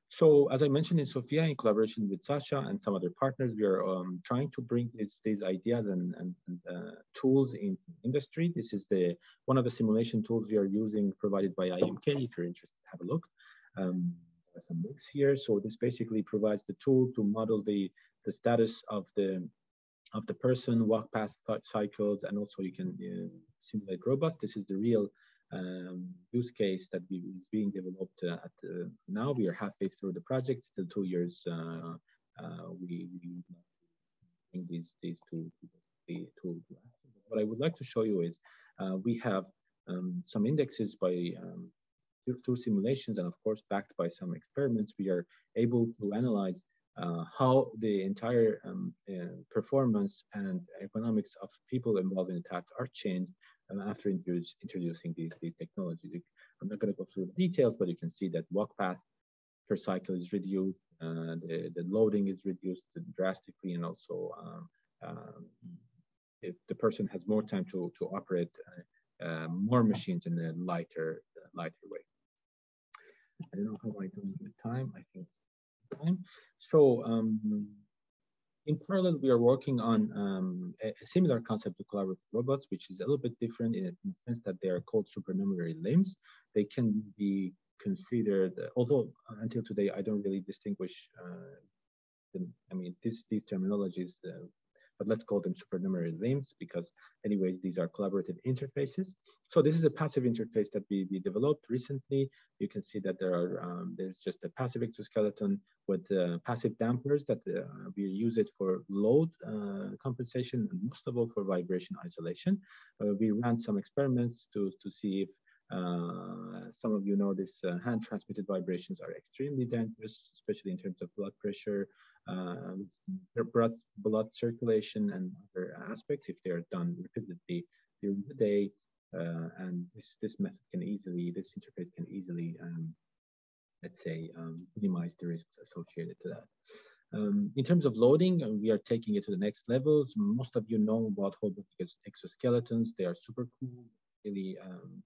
So as I mentioned in SOPHIA, in collaboration with Sascha and some other partners, we are um, trying to bring these, these ideas and, and, and uh, tools in industry. This is the one of the simulation tools we are using provided by IMK. If you're interested, have a look. Um, some links here. So this basically provides the tool to model the, the status of the of the person, walk past cycles, and also you can uh, simulate robots. This is the real um, use case that is being developed uh, at uh, now. We are halfway through the project, still two years. Uh, uh, we, we bring these these two the two. What I would like to show you is uh, we have um, some indexes by um, through simulations and of course backed by some experiments. We are able to analyze uh, how the entire um, performance and economics of people involved in attacks are changed um, after introducing these, these technologies. I'm not going to go through the details, but you can see that walk path per cycle is reduced, uh, the, the loading is reduced drastically, and also um, um, if the person has more time to, to operate uh, uh, more machines in a lighter, lighter way. I don't know how I do with time. I think time. So um, in parallel, we are working on um, a, a, similar concept to collaborative robots, which is a little bit different in, the sense that they are called supernumerary limbs. They can be considered, although until today I don't really distinguish. Uh, the, I mean, this, these terminologies uh, but let's call them supernumerary limbs because anyways, these are collaborative interfaces. So this is a passive interface that we, we developed recently. You can see that there are, um, there's just a passive exoskeleton with uh, passive dampers that uh, we use it for load uh, compensation and most of all for vibration isolation. Uh, we ran some experiments to, to see if uh, some of you know this uh, hand transmitted vibrations are extremely dangerous, especially in terms of blood pressure, um, blood, blood circulation and other aspects if they are done repeatedly during the day. Uh, and this, this method can easily, this interface can easily, um, let's say, um, minimize the risks associated to that. Um, in terms of loading, uh, we are taking it to the next levels. Most of you know about whole-body exoskeletons. They are super cool, really, um,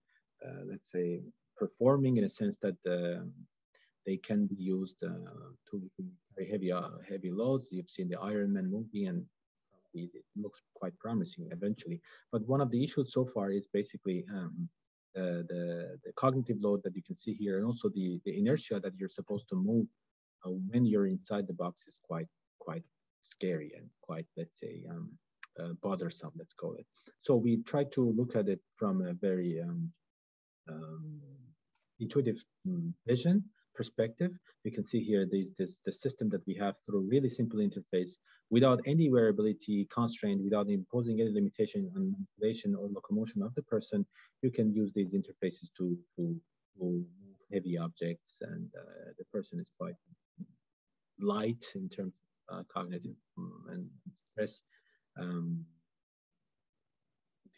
uh, let's say, performing in a sense that uh, they can be used uh, to very heavy uh, heavy loads. You've seen the Iron Man movie, and it looks quite promising eventually. But one of the issues so far is basically um, the, the, the cognitive load that you can see here, and also the the inertia that you're supposed to move uh, when you're inside the box is quite quite scary and quite let's say um, uh, bothersome. Let's call it. So we try to look at it from a very um, um intuitive mm, vision perspective. You can see here this, this, the system that we have through really simple interface without any variability constraint, without imposing any limitation on manipulation or locomotion of the person, you can use these interfaces to, to, to move heavy objects and uh, the person is quite light in terms of uh, cognitive um, and stress. Um,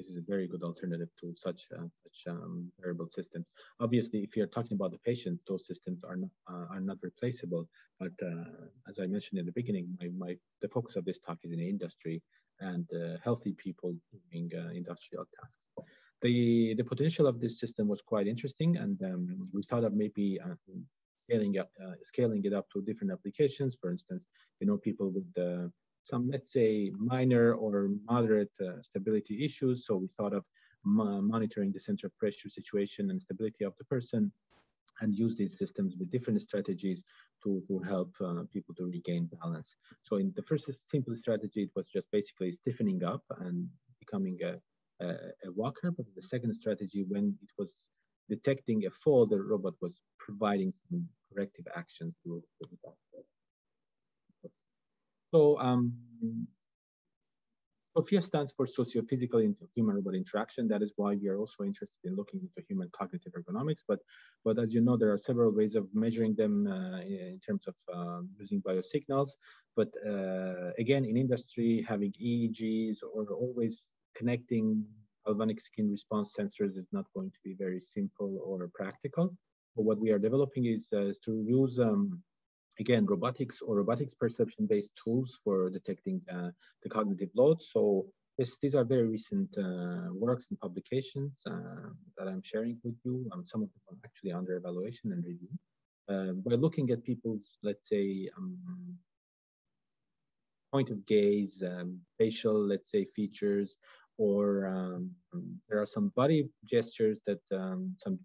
this is a very good alternative to such uh, such um, variable systems. Obviously, if you're talking about the patients, those systems are not uh, are not replaceable. But uh, as I mentioned in the beginning, my, my the focus of this talk is in the industry and uh, healthy people doing uh, industrial tasks. The the potential of this system was quite interesting, and um, we thought of maybe scaling up scaling it up to different applications. For instance, you know, people with some, let's say, minor or moderate uh, stability issues. So we thought of monitoring the center of pressure situation and stability of the person and use these systems with different strategies to, to help uh, people to regain balance. So in the first simple strategy, it was just basically stiffening up and becoming a, a, a walker. But the second strategy, when it was detecting a fall, the robot was providing corrective actions to, to so um, SOPHIA stands for socio-physical human-robot interaction. That is why we are also interested in looking into human cognitive ergonomics. But, but as you know, there are several ways of measuring them uh, in terms of uh, using biosignals. But uh, again, in industry, having EEGs or always connecting galvanic skin response sensors is not going to be very simple or practical. But what we are developing is, uh, to use um, again, robotics or robotics perception-based tools for detecting uh, the cognitive load. So this, these are very recent uh, works and publications uh, that I'm sharing with you. Um, some of them are actually under evaluation and review. By looking at people's, let's say, um, point of gaze, um, facial, let's say, features, or um, there are some body gestures that um, some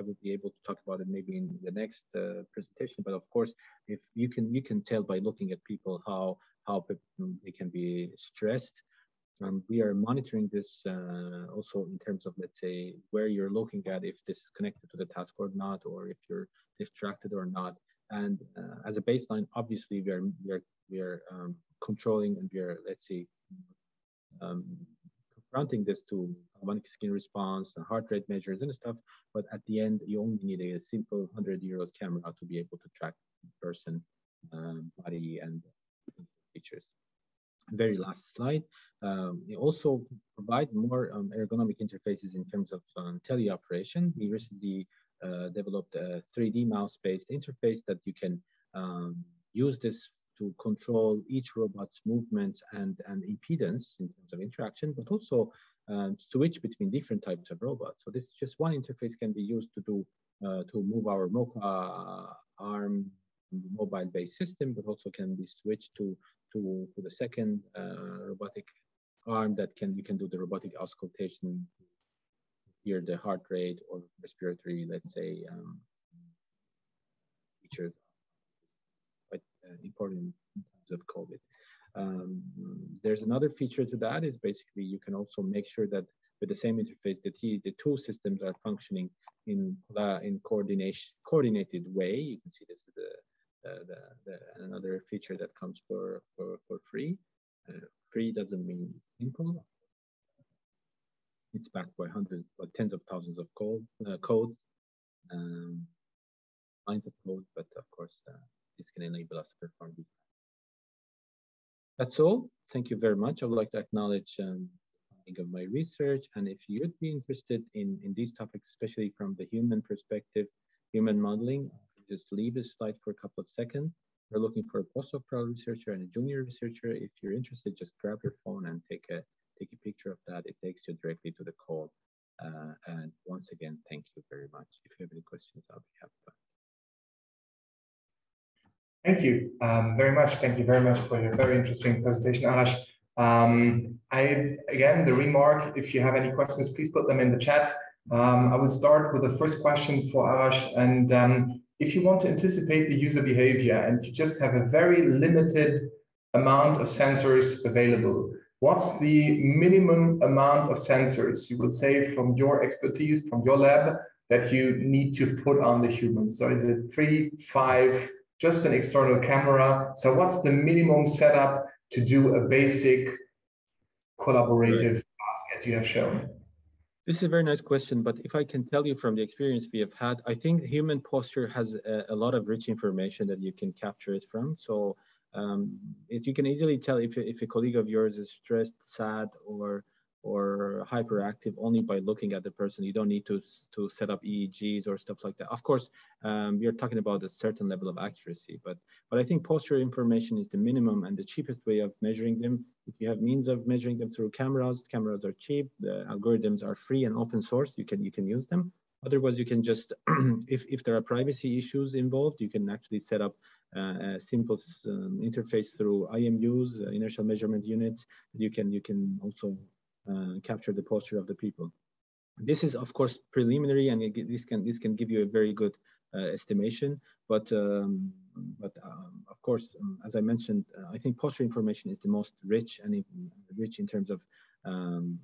I will be able to talk about it maybe in the next uh, presentation. But of course, if you can you can tell by looking at people how how they can be stressed. Um, we are monitoring this uh, also in terms of let's say where you're looking at if this is connected to the task or not, or if you're distracted or not. And uh, as a baseline, obviously we are we are we are um, controlling and we are let's say um, confronting this to galvanic skin response and heart rate measures and stuff. But at the end, you only need a simple 100 euros camera to be able to track person, um, body, and features. Very last slide. Um, we also provide more um, ergonomic interfaces in terms of um, teleoperation. We recently uh, developed a 3D mouse-based interface that you can um, use this to control each robot's movements and, and impedance in terms of interaction, but also um, switch between different types of robots. So this is just one interface can be used to do uh, to move our MoCA arm mobile-based system, but also can be switched to to, to the second uh, robotic arm that can we can do the robotic auscultation, hear the heart rate or respiratory, let's say, um, features uh, important in terms of COVID. Um, there's another feature to that is basically you can also make sure that with the same interface, the, t, the two systems are functioning in uh, in coordination coordinated way. You can see this the, the, the, another feature that comes for for for free. Uh, free doesn't mean simple. It's backed by hundreds, by tens of thousands of code uh, um, lines of code, but of course uh, can enable us to perform these. That's all. Thank you very much. I would like to acknowledge um, of my research. And if you'd be interested in, in these topics, especially from the human perspective, human modeling, just leave this slide for a couple of seconds. We're looking for a postdoctoral researcher and a junior researcher. If you're interested, just grab your phone and take a take a picture of that. It takes you directly to the call. Uh, and once again, thank you very much. If you have any questions, I'll be happy to answer. Thank you um, very much. Thank you very much for your very interesting presentation, Arash. Um, I again the remark. If you have any questions, please put them in the chat. Um, I will start with the first question for Arash, and um, if you want to anticipate the user behavior and you just have a very limited amount of sensors available, what's the minimum amount of sensors you would say from your expertise, from your lab, that you need to put on the human? So is it three, five? Just an external camera. So what's the minimum setup to do a basic collaborative right. task as you have shown? This is a very nice question, but if I can tell you from the experience we have had, I think human posture has a, a lot of rich information that you can capture it from. So um, it, you can easily tell if, if a colleague of yours is stressed, sad, or or hyperactive only by looking at the person. You don't need to, to set up EEGs or stuff like that. Of course, um, are talking about a certain level of accuracy, but, but I think posture information is the minimum and the cheapest way of measuring them. If you have means of measuring them through cameras, cameras are cheap, the algorithms are free and open source, you can, you can use them. Otherwise, you can just, if, if there are privacy issues involved, you can actually set up uh, a simple um, interface through IMUs, uh, inertial measurement units. You can, you can also capture the posture of the people. This is of course preliminary, and it, this can this can give you a very good uh, estimation. But um, but um, of course, um, as I mentioned, uh, I think posture information is the most rich and rich in terms of um,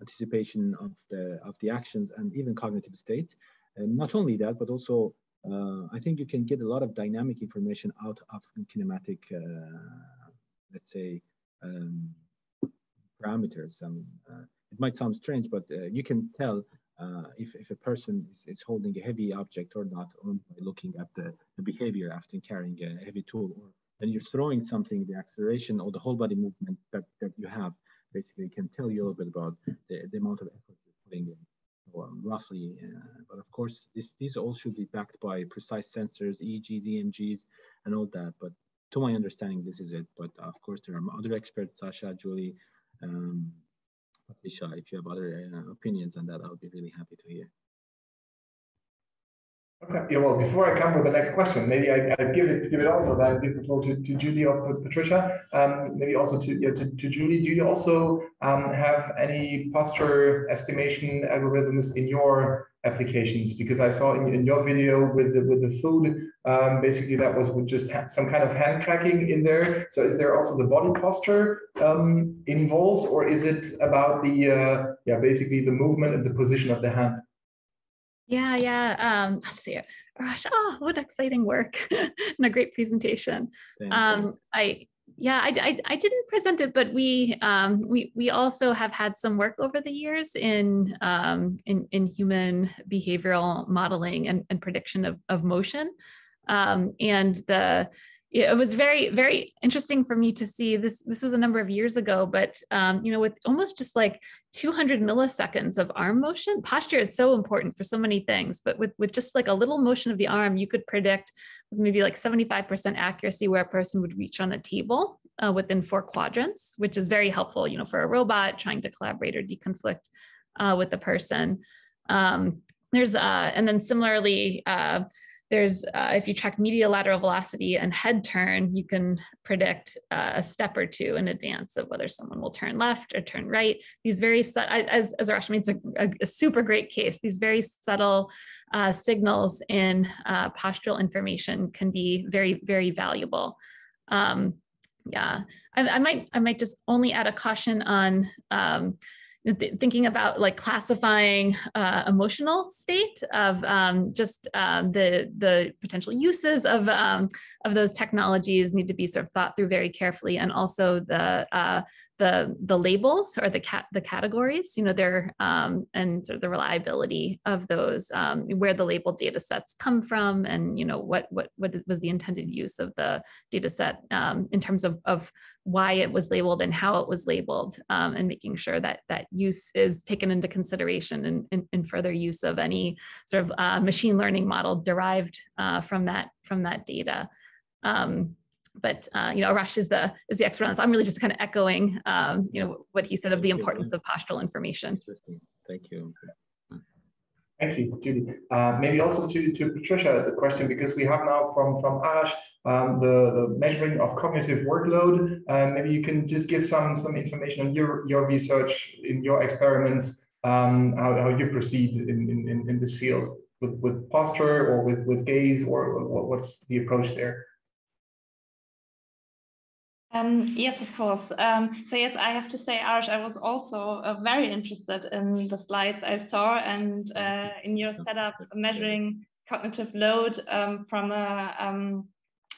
anticipation of the of the actions and even cognitive state. And not only that, but also uh, I think you can get a lot of dynamic information out of kinematic, uh, let's say, um, parameters. Mean, uh, it might sound strange, but uh, you can tell uh, if, if a person is, is holding a heavy object or not by looking at the, the behavior after carrying a heavy tool or when you're throwing something, the acceleration or the whole body movement that, that you have basically can tell you a little bit about the, the amount of effort you're putting in. Um, roughly, uh, but of course, this, these all should be backed by precise sensors, EEGs, EMGs, and all that. But to my understanding, this is it. But of course, there are other experts, Sascha, Julie, um, if you have other uh, opinions on that, I would be really happy to hear. Okay. Yeah. Well, before I come with the next question, maybe I, I give it give it also then give the floor to, to Julie or Patricia. Um, maybe also to, yeah, to to Julie. Do you also um, have any posture estimation algorithms in your applications? Because I saw in, in your video with the with the food, um, basically that was with just some kind of hand tracking in there. So is there also the body posture um, involved, or is it about the uh, yeah basically the movement and the position of the hand? Yeah, yeah. Um, let's see. Gosh, oh, what exciting work and a great presentation. Um, I yeah, I, I, I, didn't present it, but we um, we we also have had some work over the years in um, in, in human behavioral modeling and, and prediction of, of motion. Um, and the it was very very interesting for me to see this this was a number of years ago but um, you know with almost just like 200 milliseconds of arm motion posture is so important for so many things but with with just like a little motion of the arm you could predict with maybe like 75% accuracy where a person would reach on a table uh, within four quadrants which is very helpful you know for a robot trying to collaborate or deconflict uh, with the person. Um, there's uh, and then similarly uh, there's uh, if you track medial lateral velocity and head turn, you can predict uh, a step or two in advance of whether someone will turn left or turn right. These very as as Arash made, it's a, a, super great case. These very subtle uh, signals in uh, postural information can be very very valuable. Um, yeah, I, I, might I might just only add a caution on. Um, thinking about like classifying uh, emotional state of um, just um, the the potential uses of um, of those technologies need to be sort of thought through very carefully, and also the uh, the the labels or the cat the categories you know they're um, and sort of the reliability of those um, where the labeled data sets come from and you know what what what was the intended use of the data set um, in terms of of why it was labeled and how it was labeled um, and making sure that that use is taken into consideration in, in, in further use of any sort of uh, machine learning model derived uh, from that from that data. Um, but uh, you know, Arash is the is the expert on this. I'm really just kind of echoing, um, you know, what he said of the importance of postural information. Interesting. Thank you. Thank you, Judy. Uh, maybe also to, to Patricia, the question, because we have now from, from Arash um, the, the measuring of cognitive workload. Uh, maybe you can just give some, some information on your, your research in your experiments, um, how, how you proceed in, in, in this field with, with posture or with, with gaze or what's the approach there? Um, yes, of course. Um, so yes, I have to say, Arsh, I was also uh, very interested in the slides I saw and uh, in your setup measuring cognitive load um, from a um,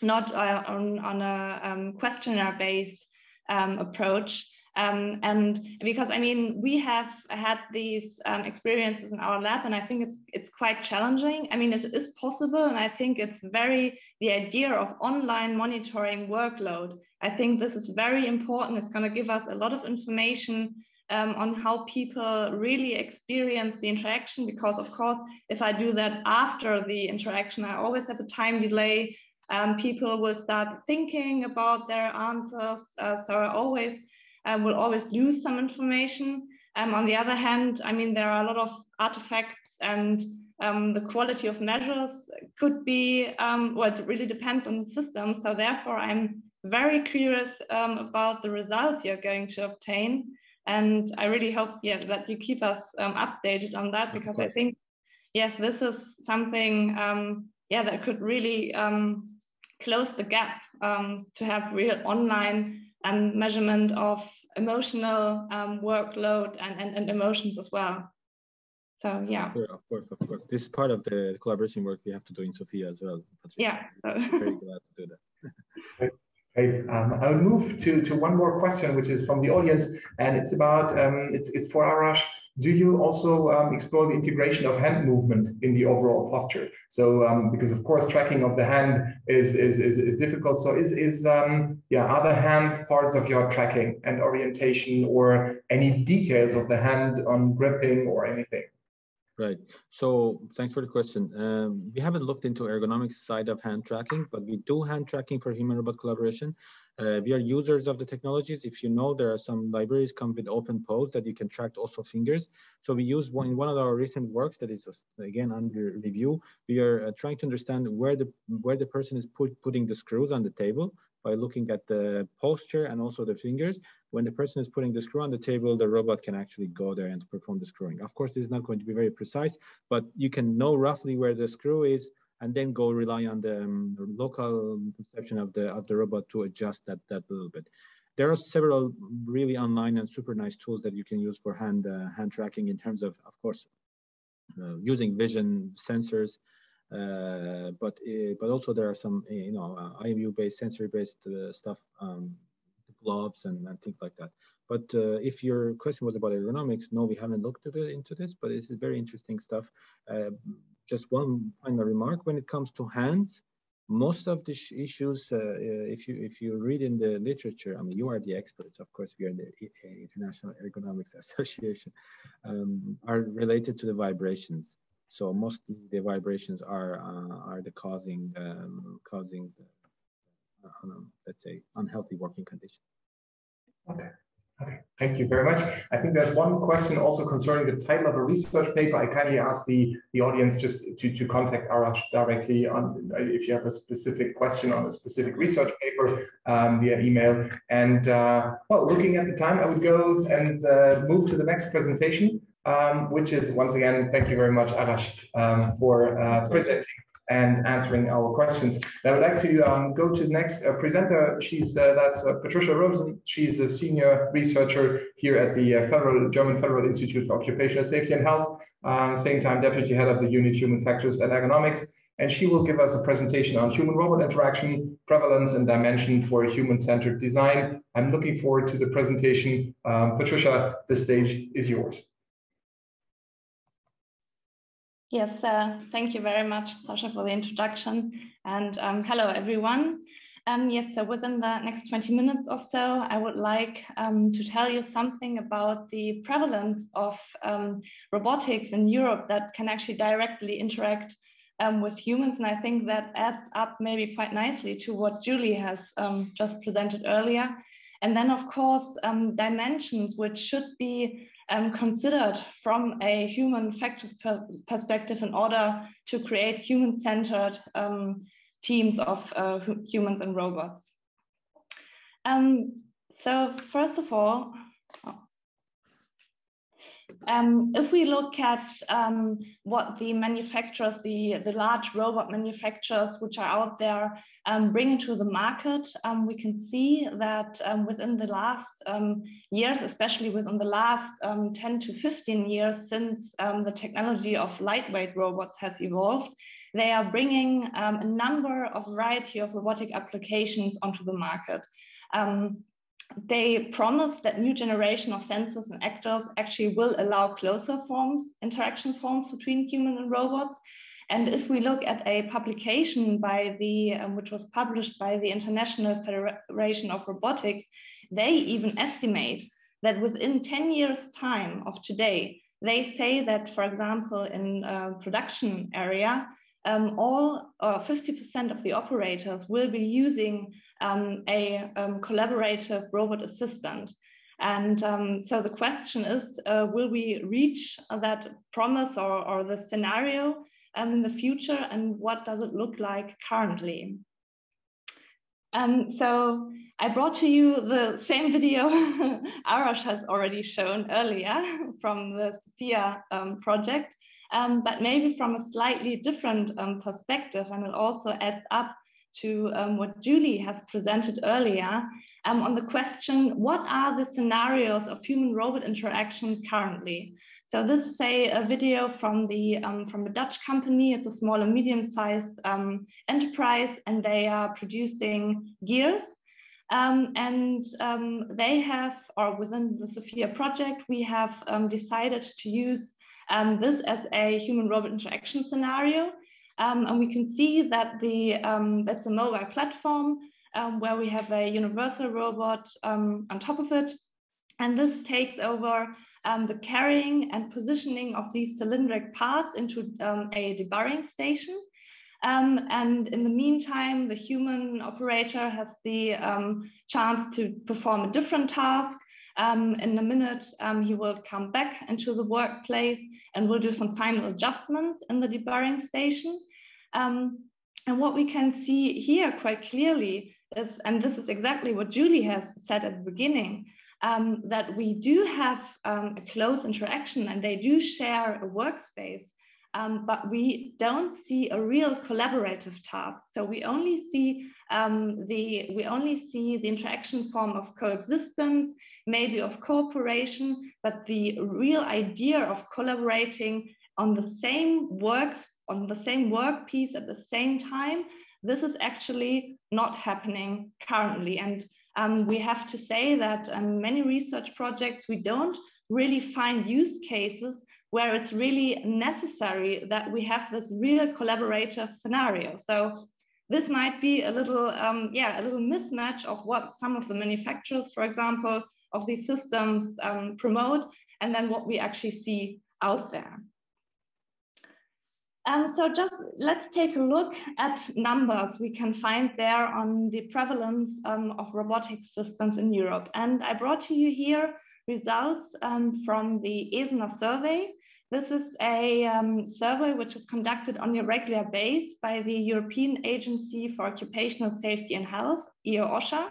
not uh, on, on a um, questionnaire-based um, approach. Um, and because I mean, we have had these um, experiences in our lab, and I think it's it's quite challenging. I mean, it is possible, and I think it's very the idea of online monitoring workload. I think this is very important. It's going to give us a lot of information um, on how people really experience the interaction. Because of course, if I do that after the interaction, I always have a time delay. Um, people will start thinking about their answers. Uh, so I always um, will always lose some information. Um, on the other hand, I mean, there are a lot of artifacts and um, the quality of measures could be, um, well, it really depends on the system. So therefore, I'm very curious um, about the results you're going to obtain. And I really hope, yeah, that you keep us um, updated on that because I think, yes, this is something, yeah, that could really close the gap to have real online um, measurement of emotional um, workload and, and, and emotions as well. So yeah. Sure, of course, of course. This is part of the collaboration work we have to do in SOPHIA as well. Yeah. So. very glad to do that. Great. Um, I'll move to, to one more question, which is from the audience, and it's about um, it's it's for Arash do you also um, explore the integration of hand movement in the overall posture? So, um, because of course, tracking of the hand is is, is, is difficult. So, is is um, yeah, are the hands parts of your tracking and orientation, or any details of the hand on gripping or anything? Right. So thanks for the question. Um, we haven't looked into ergonomics side of hand tracking, but we do hand tracking for human robot collaboration. Uh, we are users of the technologies. If you know, there are some libraries come with OpenPose that you can track also fingers. So we use one in one of our recent works that is again under review. We are uh, trying to understand where the where the person is put, putting the screws on the table by looking at the posture and also the fingers. When the person is putting the screw on the table, the robot can actually go there and perform the screwing. Of course, this is not going to be very precise, but you can know roughly where the screw is and then go rely on the um, local perception of the of the robot to adjust that that little bit. There are several really online and super nice tools that you can use for hand uh, hand tracking in terms of, of course, uh, using vision sensors, but uh, but also there are some uh, you know IMU based sensory based stuff, um, gloves and, and, things like that. But if your question was about ergonomics, no, we haven't looked into this, but it's very interesting stuff. just one final remark when it comes to hands, most of the issues, uh, if you if you read in the literature, I mean, you are the experts, of course, we are the International Ergonomics Association, um, are related to the vibrations. So mostly the vibrations are uh, are the causing um, causing the, uh, let's say unhealthy working conditions. Okay. Okay, thank you very much. I think there's one question also concerning the title of a research paper. I kindly ask the, the audience just to, to contact Arash directly on if you have a specific question on a specific research paper um, via email. And uh, well, looking at the time, I would go and uh, move to the next presentation um, which is once again, thank you very much, Arash, um, for uh, presenting and answering our questions. I would like to um, go to the next uh, presenter. She's uh, that's uh, Patricia Rosen. She's a senior researcher here at the uh, Federal German Federal Institute for Occupational Safety and Health. Uh, same time, deputy head of the unit Human Factors and Ergonomics. And she will give us a presentation on human-robot interaction, prevalence, and dimension for human-centered design. I'm looking forward to the presentation. Um, Patricia, the stage is yours. Yes, uh, thank you very much, Sascha, for the introduction. And um, hello, everyone. Um, yes, so within the next 20 minutes or so, I would like um, to tell you something about the prevalence of um, robotics in Europe that can actually directly interact um, with humans. And I think that adds up maybe quite nicely to what Julie has um, just presented earlier. And then, of course, dimensions which should be um, considered from a human factors per perspective in order to create human-centered um, teams of uh, humans and robots. Um, so first of all, um, if we look at um, what the manufacturers, the, the large robot manufacturers which are out there um, bringing to the market, um, we can see that um, within the last um, years, especially within the last 10 to 15 years since the technology of lightweight robots has evolved, they are bringing a number of variety of robotic applications onto the market. Um, they promise that new generation of sensors and actors actually will allow closer forms, interaction forms between human and robots. And if we look at a publication by the, um, which was published by the International Federation of Robotics, they even estimate that within 10 years time of today, they say that, for example, in a production area, um, all 50% of the operators will be using um, a um, collaborative robot assistant. And um, so the question is, uh, will we reach that promise or, or the scenario um, in the future and what does it look like currently? Um, so I brought to you the same video Arash has already shown earlier from the SOPHIA project, um, but maybe from a slightly different um, perspective. And it also adds up to um, what Julie has presented earlier um, on the question, what are the scenarios of human-robot interaction currently? So this is a, a video from, the, um, from a Dutch company. It's a small and medium-sized um, enterprise, and they are producing gears. Um, and um, they have, or within the SOPHIA project, we have decided to use this as a human-robot interaction scenario. Um, and we can see that the um, that's a mobile platform um, where we have a universal robot um, on top of it. And this takes over um, the carrying and positioning of these cylindric parts into um, a deburring station. Um, and in the meantime, the human operator has the um, chance to perform a different task. Um, in a minute, um, he will come back into the workplace and we'll do some final adjustments in the deburring station. Um, and what we can see here quite clearly is, and this is exactly what Julie has said at the beginning, um, that we do have um, a close interaction and they do share a workspace, um, but we don't see a real collaborative task. So we only see um, the we only see the interaction form of coexistence, maybe of cooperation, but the real idea of collaborating on the same works on the same work piece at the same time, this is actually not happening currently. And um, we have to say that um, many research projects, we don't really find use cases where it's really necessary that we have this real collaborative scenario. So this might be a little, um, yeah, a little mismatch of what some of the manufacturers, for example, of these systems um, promote, and then what we actually see out there. Um, so just let's take a look at numbers we can find there on the prevalence um, of robotic systems in Europe. And I brought to you here results um, from the ESENER survey. This is a um, survey which is conducted on a regular basis by the European Agency for Occupational Safety and Health, EU-OSHA.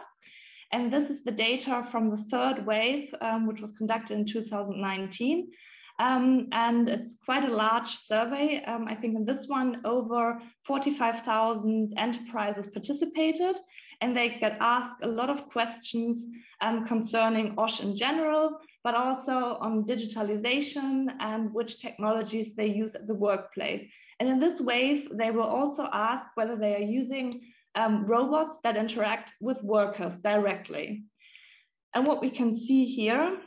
And this is the data from the third wave, um, which was conducted in 2019. Um, and it's quite a large survey. Um, I think in this one, over 45,000 enterprises participated, and they get asked a lot of questions um, concerning OSH in general, but also on digitalization and which technologies they use at the workplace. And in this wave, they will also ask whether they are using um, robots that interact with workers directly. And what we can see here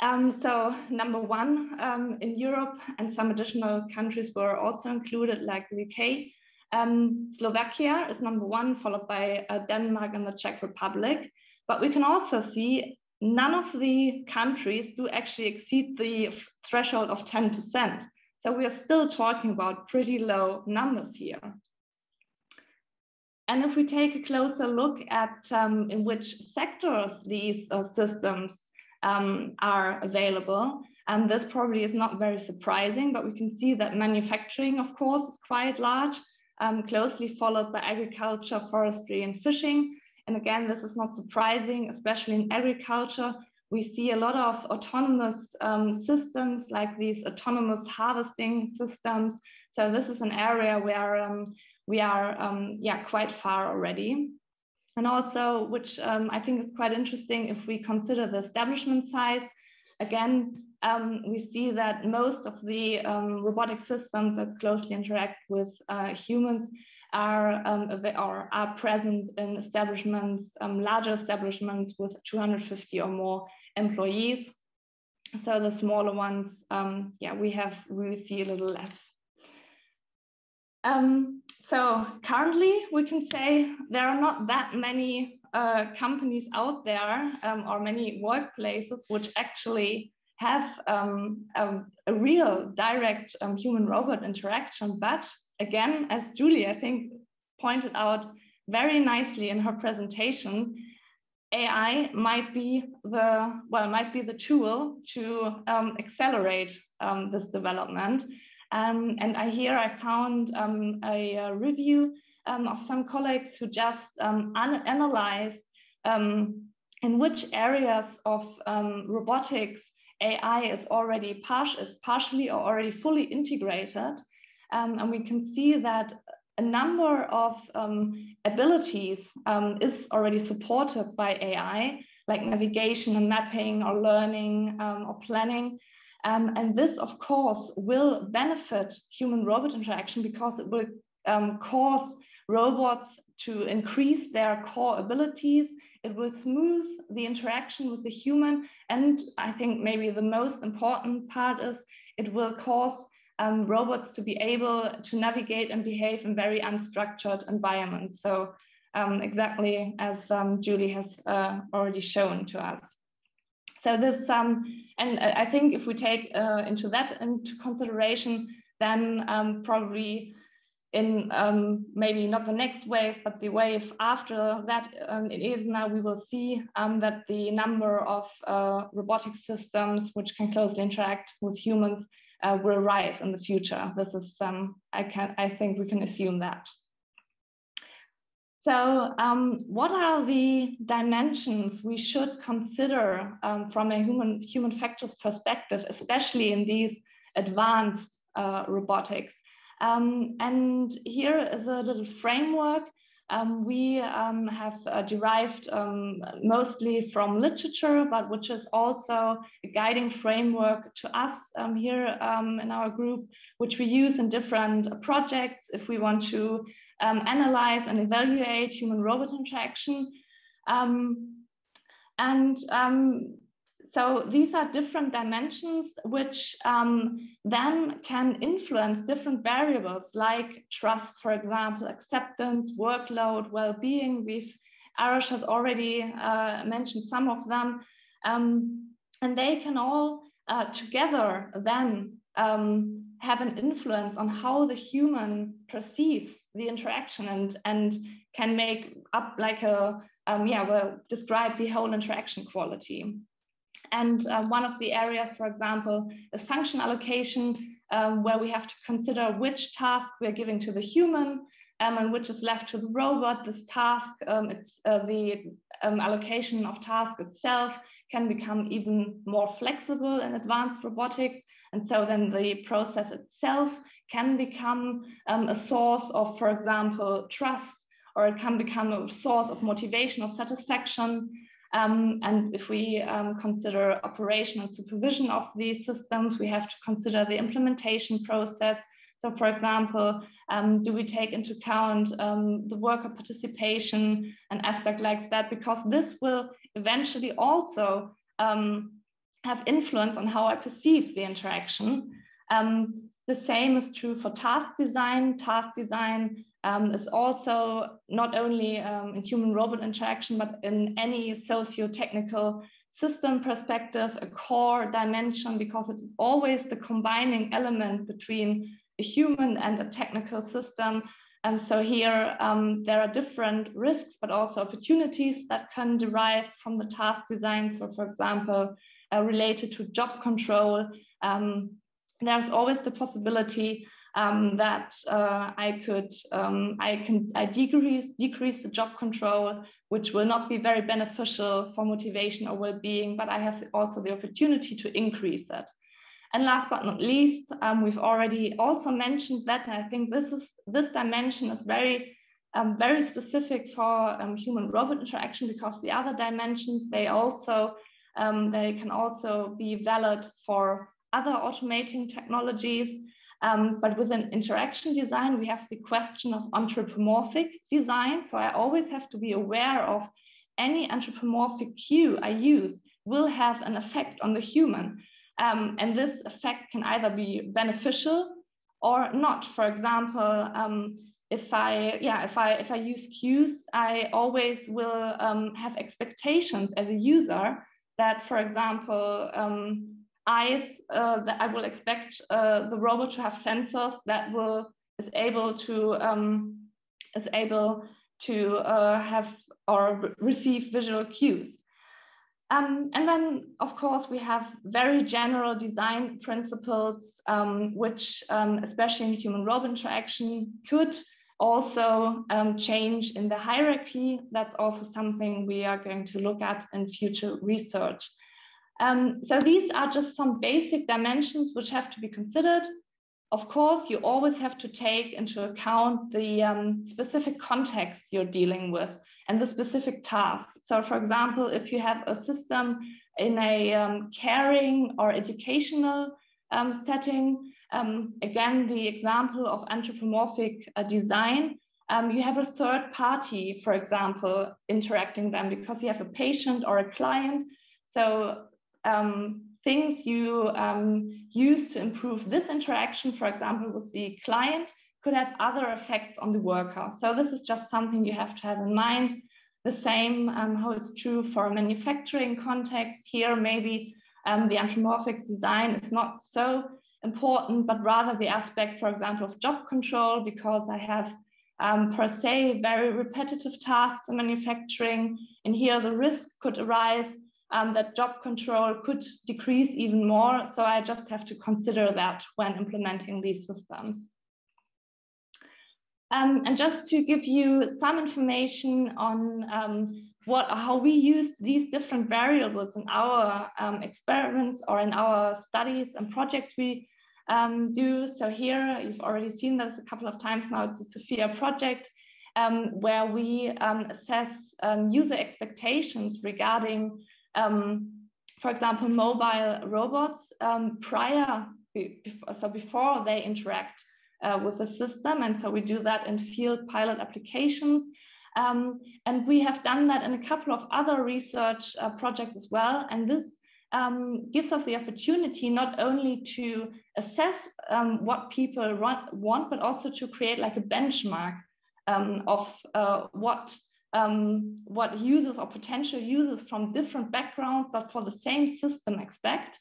um, so number one, um, in Europe and some additional countries were also included like the UK. Um, Slovakia is number one, followed by uh, Denmark and the Czech Republic. But we can also see none of the countries do actually exceed the threshold of 10%. So we are still talking about pretty low numbers here. And if we take a closer look at um, in which sectors these uh, systems um, are available. And this probably is not very surprising, but we can see that manufacturing, of course, is quite large, um, closely followed by agriculture, forestry, and fishing. And again, this is not surprising, especially in agriculture. We see a lot of autonomous um, systems like these autonomous harvesting systems. So this is an area where um, we are um, yeah, quite far already. And also, which um, I think is quite interesting if we consider the establishment size, again, um, we see that most of the um, robotic systems that closely interact with uh, humans are, um, or are present in establishments, um, larger establishments with 250 or more employees. So the smaller ones, um, yeah, we have we see a little less. Um, so currently, we can say there are not that many uh, companies out there um, or many workplaces which actually have um, a, a, real direct um, human robot interaction. But again, as Julie, I think, pointed out very nicely in her presentation, AI might be the well might be the tool to um, accelerate um, this development. Um, and I here I found um, a, a, review um, of some colleagues who just um, analyzed in which areas of robotics AI is already par is partially or already fully integrated. And we can see that a number of abilities is already supported by AI, like navigation and mapping or learning or planning. Um, and this, of course, will benefit human robot interaction because it will um, cause robots to increase their core abilities. It will smooth the interaction with the human. And I think maybe the most important part is it will cause um, robots to be able to navigate and behave in very unstructured environments. So um, exactly as um, Julie has uh, already shown to us. So this, um, and I think if we take uh, into that into consideration, then um, probably in um, maybe not the next wave, but the wave after that, um, it is now we will see um, that the number of uh, robotic systems which can closely interact with humans uh, will rise in the future. This is, um, I can, I think we can assume that. So um, what are the dimensions we should consider um, from a human, human factors perspective, especially in these advanced uh, robotics? Um, and here is a little framework um, we um, have uh, derived um, mostly from literature, but which is also a guiding framework to us um, here um, in our group, which we use in different projects if we want to um, analyze and evaluate human robot interaction. and so these are different dimensions which um, then can influence different variables like trust, for example, acceptance, workload, well-being. We've Arash has already uh, mentioned some of them, um, and they can all uh, together then um, have an influence on how the human perceives the interaction and and can make up like a um, yeah well describe the whole interaction quality. And uh, one of the areas, for example, is function allocation, um, where we have to consider which task we're giving to the human um, and which is left to the robot. This task, um, it's uh, the um, allocation of task itself can become even more flexible in advanced robotics. And so then the process itself can become um, a source of, for example, trust, or it can become a source of motivation or satisfaction. Um, and if we um, consider operation and supervision of these systems, we have to consider the implementation process. So for example, um, do we take into account um, the worker participation, and aspect like that, because this will eventually also um, have influence on how I perceive the interaction. Um, the same is true for task design. Task design um, is also not only um, in human robot interaction, but in any socio-technical system perspective, a core dimension, because it is always the combining element between a human and a technical system. And um, so here um, there are different risks, but also opportunities that can derive from the task design. So for example, uh, related to job control, um, there's always the possibility um, that uh, I could um, I can I decrease decrease the job control, which will not be very beneficial for motivation or well-being, but I have also the opportunity to increase it. And last but not least, um, we've already also mentioned that, and I think this is this dimension is very um, very specific for um, human-robot interaction because the other dimensions they also um, they can also be valid for other automating technologies. Um, but within interaction design, we have the question of anthropomorphic design. So I always have to be aware of any anthropomorphic cue I use will have an effect on the human. Um, and this effect can either be beneficial or not. For example, um, if I yeah if I if I use cues, I always will um, have expectations as a user that, for example, um, eyes uh, that I will expect uh, the robot to have sensors that will is able to um, is able to uh, have or receive visual cues. Um, and then, of course, we have very general design principles, um, which, um, especially in human-robot interaction, could also um, change in the hierarchy. That's also something we are going to look at in future research. Um, so these are just some basic dimensions which have to be considered. Of course, you always have to take into account the um, specific context you're dealing with and the specific tasks. So for example, if you have a system in a um, caring or educational um, setting, um, again, the example of anthropomorphic uh, design, um, you have a third party, for example, interacting them because you have a patient or a client. So um, things you um, use to improve this interaction, for example, with the client, could have other effects on the worker. So this is just something you have to have in mind. the same um, holds true for manufacturing context. Here, maybe um, the anthropomorphic design is not so important, but rather the aspect, for example, of job control, because I have um, per se very repetitive tasks in manufacturing. And here the risk could arise um, that job control could decrease even more. So I just have to consider that when implementing these systems. Um, and just to give you some information on um, what, how we use these different variables in our um, experiments or in our studies and projects we um, do. So here you've already seen this a couple of times now. It's the SOPHIA project um, where we assess user expectations regarding, for example, mobile robots prior, so before they interact uh, with the system. And so we do that in field pilot applications. Um, and we have done that in a couple of other research uh, projects as well. And this um, gives us the opportunity not only to assess um, what people want, but also to create like a benchmark um, of uh, what um, what users or potential users from different backgrounds, but for the same system expect.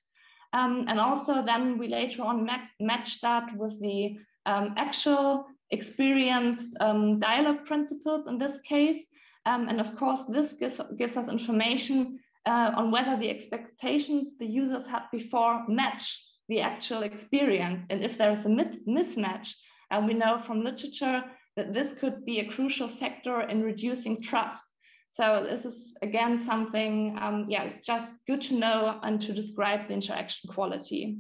Um, and also then we later on ma match that with the um, actual experience um, dialogue principles in this case. Um, and of course, this gives, gives us information uh, on whether the expectations the users had before match the actual experience. And if there is a mismatch, and we know from literature that this could be a crucial factor in reducing trust. So this is again something, um, yeah, just good to know and to describe the interaction quality.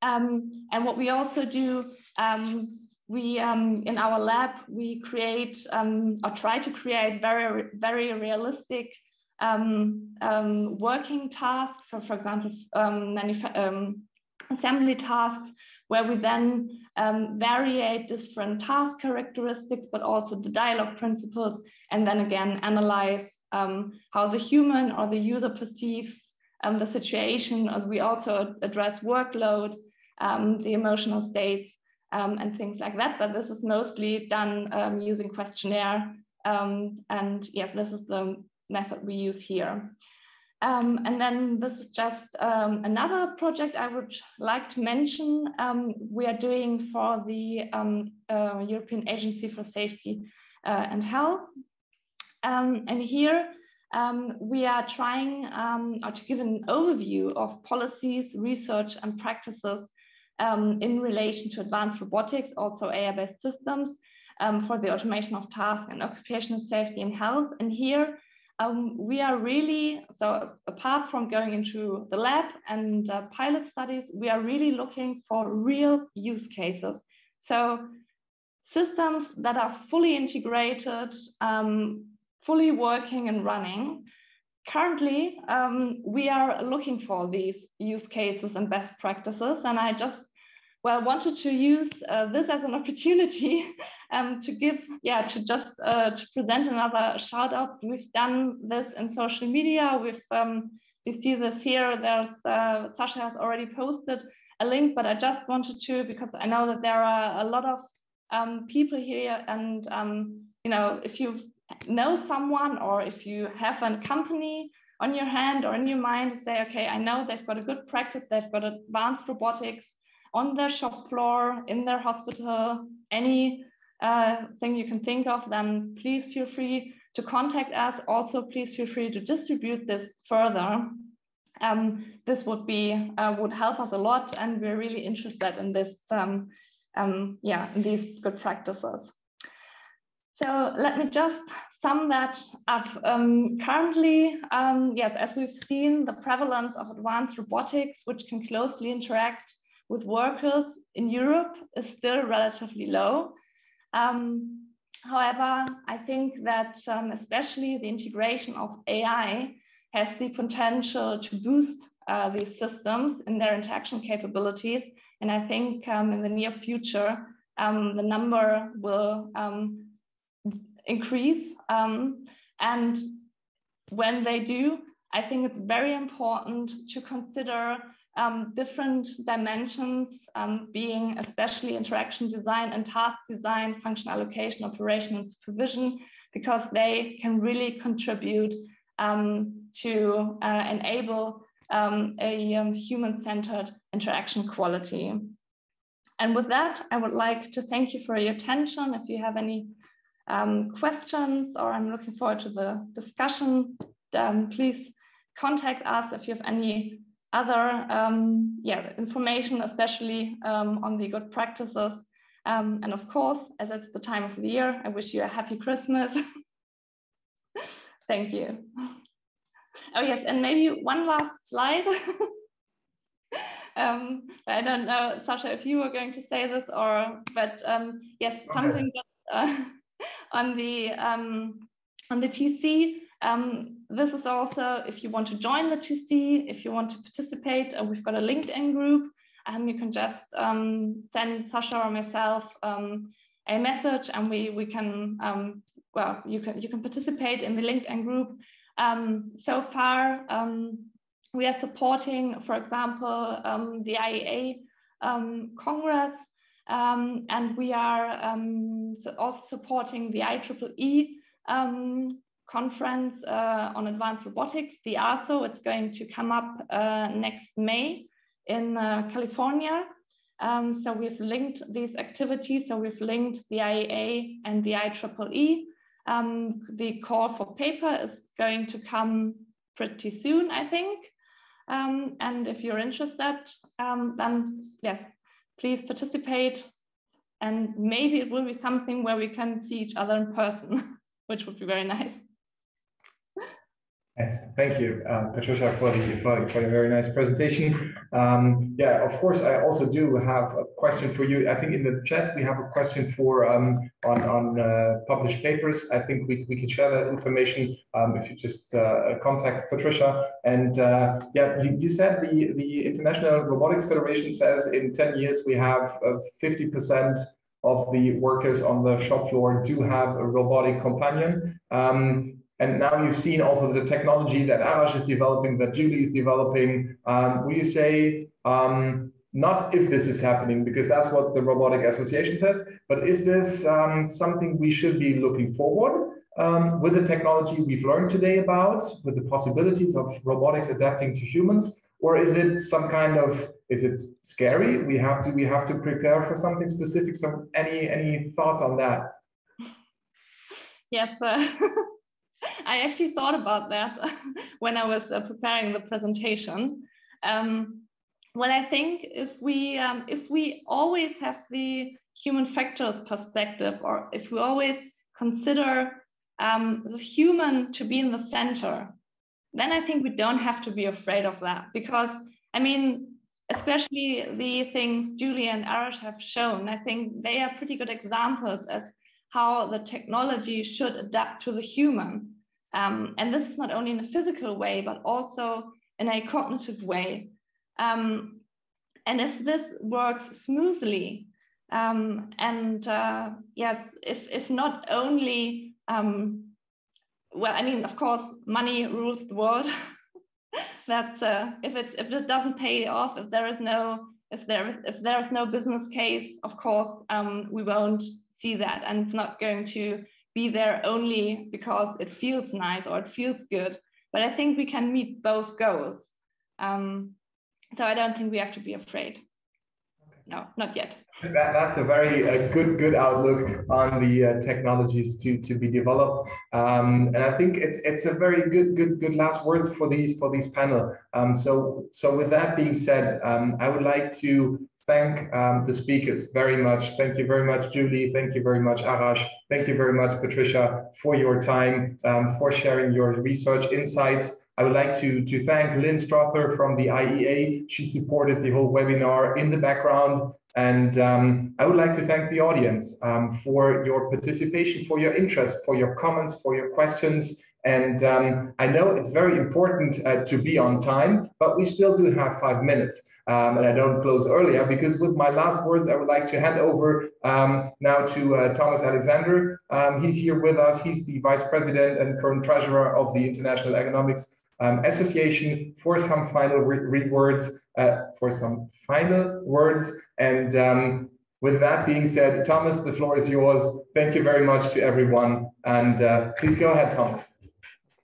Um, and what we also do, um, we um, in our lab we create um, or try to create very very realistic um, working tasks. So, for example, assembly tasks where we then um, variate different task characteristics, but also the dialogue principles, and then again analyze um, how the human or the user perceives um, the situation. As we also address workload um, the emotional states, um, and things like that. But this is mostly done um, using questionnaire. And yeah, this is the method we use here. Um, and then this is just um, another project I would like to mention. we are doing for the uh, European Agency for Safety uh, and Health. and here um, we are trying um, to give an overview of policies, research, and practices um, in relation to advanced robotics, also AI-based systems um, for the automation of tasks and occupational safety and health. And here um, we are really, so apart from going into the lab and uh, pilot studies, we are really looking for real use cases. So systems that are fully integrated, um, fully working and running. Currently, um, we are looking for these use cases and best practices. And I just well, wanted to use uh, this as an opportunity um, to give, yeah, to just uh, to present another shout out. We've done this in social media. We've um, see this here. There's uh, Sascha has already posted a link, but I just wanted to because I know that there are a lot of um, people here, and um, you know, if you know someone or if you have a company on your hand or in your mind say, okay, I know they've got a good practice, they've got advanced robotics on their shop floor, in their hospital, any uh, thing you can think of, then please feel free to contact us. Also, please feel free to distribute this further. Um, this would be uh, would help us a lot, and we're really interested in this. Um, um, yeah, in these good practices. So let me just sum that up. Um, currently, um, yes, as we've seen, the prevalence of advanced robotics, which can closely interact with workers in Europe is still relatively low. Um, however, I think that um, especially the integration of AI has the potential to boost uh, these systems in their interaction capabilities. And I think um, in the near future, um, the number will um, increase. Um, and when they do, I think it's very important to consider um, different dimensions, um, being especially interaction design and task design, function allocation, operation, and supervision, because they can really contribute um, to uh, enable um, a um, human-centered interaction quality. And with that, I would like to thank you for your attention. If you have any um, questions or I'm looking forward to the discussion, please contact us if you have any other um, yeah, information, especially um, on the good practices. Um, and of course, as it's the time of the year, I wish you a happy Christmas. Thank you. Oh yes, and maybe one last slide. um, I don't know, Sascha, if you were going to say this or, but um, yes, okay. something that, uh, on the um, on the TC. Um, this is also if you want to join the TC, if you want to participate, uh, we've got a LinkedIn group. Um, you can just um, send Sascha or myself um, a message, and we we can um, well you can you can participate in the LinkedIn group. Um, so far, we are supporting, for example, the IEA Congress. And we are also supporting the IEEE um, conference uh, on advanced robotics, the ARSO. It's going to come up uh, next May in uh, California. Um, so we've linked these activities. So we've linked the IEA and the IEEE. Um, the call for paper is going to come pretty soon, I think. Um, and if you're interested, um, then yes, please participate. And maybe it will be something where we can see each other in person, which would be very nice. Yes, thank you, uh, Patricia, for the for, for a very nice presentation. Um, yeah, of course, I also do have a question for you. I think in the chat we have a question for um, on on uh, published papers. I think we, we can share that information um, if you just uh, contact Patricia. And uh, yeah, you, you, said the the International Robotics Federation says in ten years we have uh, fifty percent of the workers on the shop floor do have a robotic companion. Um, and now you've seen also the technology that Arash is developing, that Julie is developing. Um, will you say, um, not if this is happening, because that's what the Robotic Association says, but is this um, something we should be looking forward um, with the technology we've learned today about, with the possibilities of robotics adapting to humans? Or is it some kind of, is it scary? We have to, we have to prepare for something specific. So any, any thoughts on that? Yes, uh, I actually thought about that when I was uh, preparing the presentation. Um, well, I think if we um, if we always have the human factors perspective, or if we always consider um, the human to be in the center, then I think we don't have to be afraid of that. Because I mean, especially the things Julie and Arash have shown, I think they are pretty good examples as how the technology should adapt to the human. Um, and this is not only in a physical way, but also in a cognitive way. Um, and if this works smoothly, um, and uh, yes, if, if not only, um, well, I mean, of course, money rules the world. that uh, if it if it doesn't pay off, if there is no if there if there is no business case, of course, um, we won't see that, and it's not going to be there only because it feels nice or it feels good. But I think we can meet both goals. Um, so I don't think we have to be afraid. No, not yet. That, that's a very uh, good good outlook on the uh, technologies to to be developed, um, and I think it's it's a very good good good last words for these for these panel. Um, so so with that being said, um, I would like to thank um, the speakers very much. Thank you very much, Julie. Thank you very much, Arash. Thank you very much, Patricia, for your time, um, for sharing your research insights. I would like to, to thank Lynn Strother from the IEA. She supported the whole webinar in the background. And um, I would like to thank the audience um, for your participation, for your interest, for your comments, for your questions. And um, I know it's very important uh, to be on time, but we still do have five minutes. Um, and I don't close earlier because with my last words, I would like to hand over um, now to uh, Thomas Alexander. Um, he's here with us. He's the vice president and current treasurer of the International Ergonomics um, Association for some final re words, uh, for some final words. And um, With that being said, Thomas, the floor is yours. Thank you very much to everyone. And uh, please go ahead, Thomas.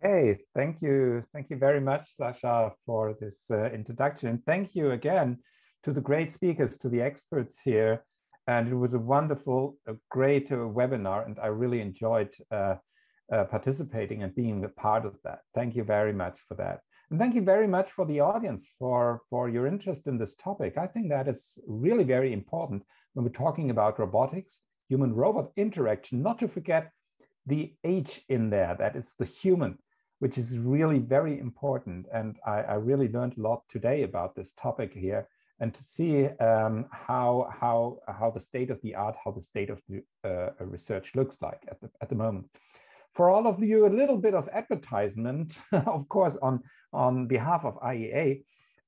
Hey, thank you. Thank you very much, Sascha, for this uh, introduction. Thank you again to the great speakers, to the experts here. And it was a wonderful, a great uh, webinar, and I really enjoyed uh, uh, participating and being a part of that. Thank you very much for that. And thank you very much for the audience for, for your interest in this topic. I think that is really very important when we're talking about robotics, human robot interaction, not to forget the H in there, that is the human, which is really very important. And I, I really learned a lot today about this topic here and to see um, how, how, how the state of the art, how the state of the uh, research looks like at the, at the moment for all of you a little bit of advertisement, of course, on, on behalf of IEA.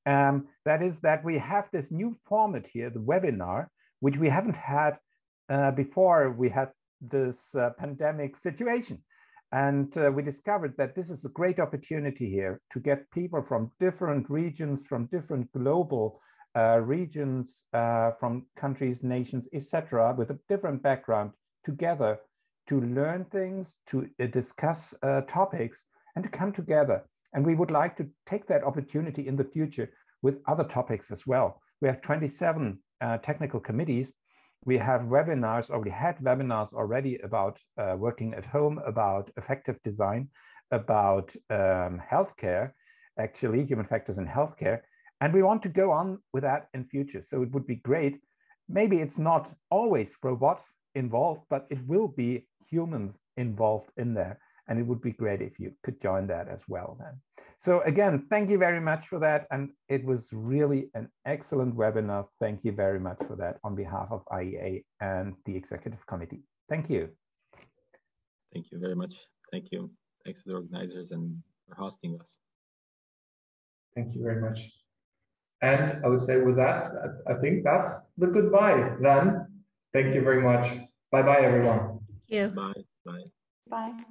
Um, that is that we have this new format here, the webinar, which we haven't had uh, before we had this uh, pandemic situation. And uh, we discovered that this is a great opportunity here to get people from different regions, from different global uh, regions, uh, from countries, nations, etc., with a different background together to learn things, to uh, discuss uh, topics, and to come together. And we would like to take that opportunity in the future with other topics as well. We have 27 uh, technical committees. We have webinars, or we had webinars already about uh, working at home, about effective design, about um, healthcare, actually human factors in healthcare. And we want to go on with that in future. So it would be great. Maybe it's not always robots involved, but it will be humans involved in there. And it would be great if you could join that as well then. So again, thank you very much for that. And it was really an excellent webinar. Thank you very much for that on behalf of IEA and the executive committee. Thank you. Thank you very much. Thank you. Thanks to the organizers and for hosting us. Thank you very much. And I would say with that, I think that's the goodbye then. Thank you very much. Bye bye, everyone you. Bye. Bye. Bye.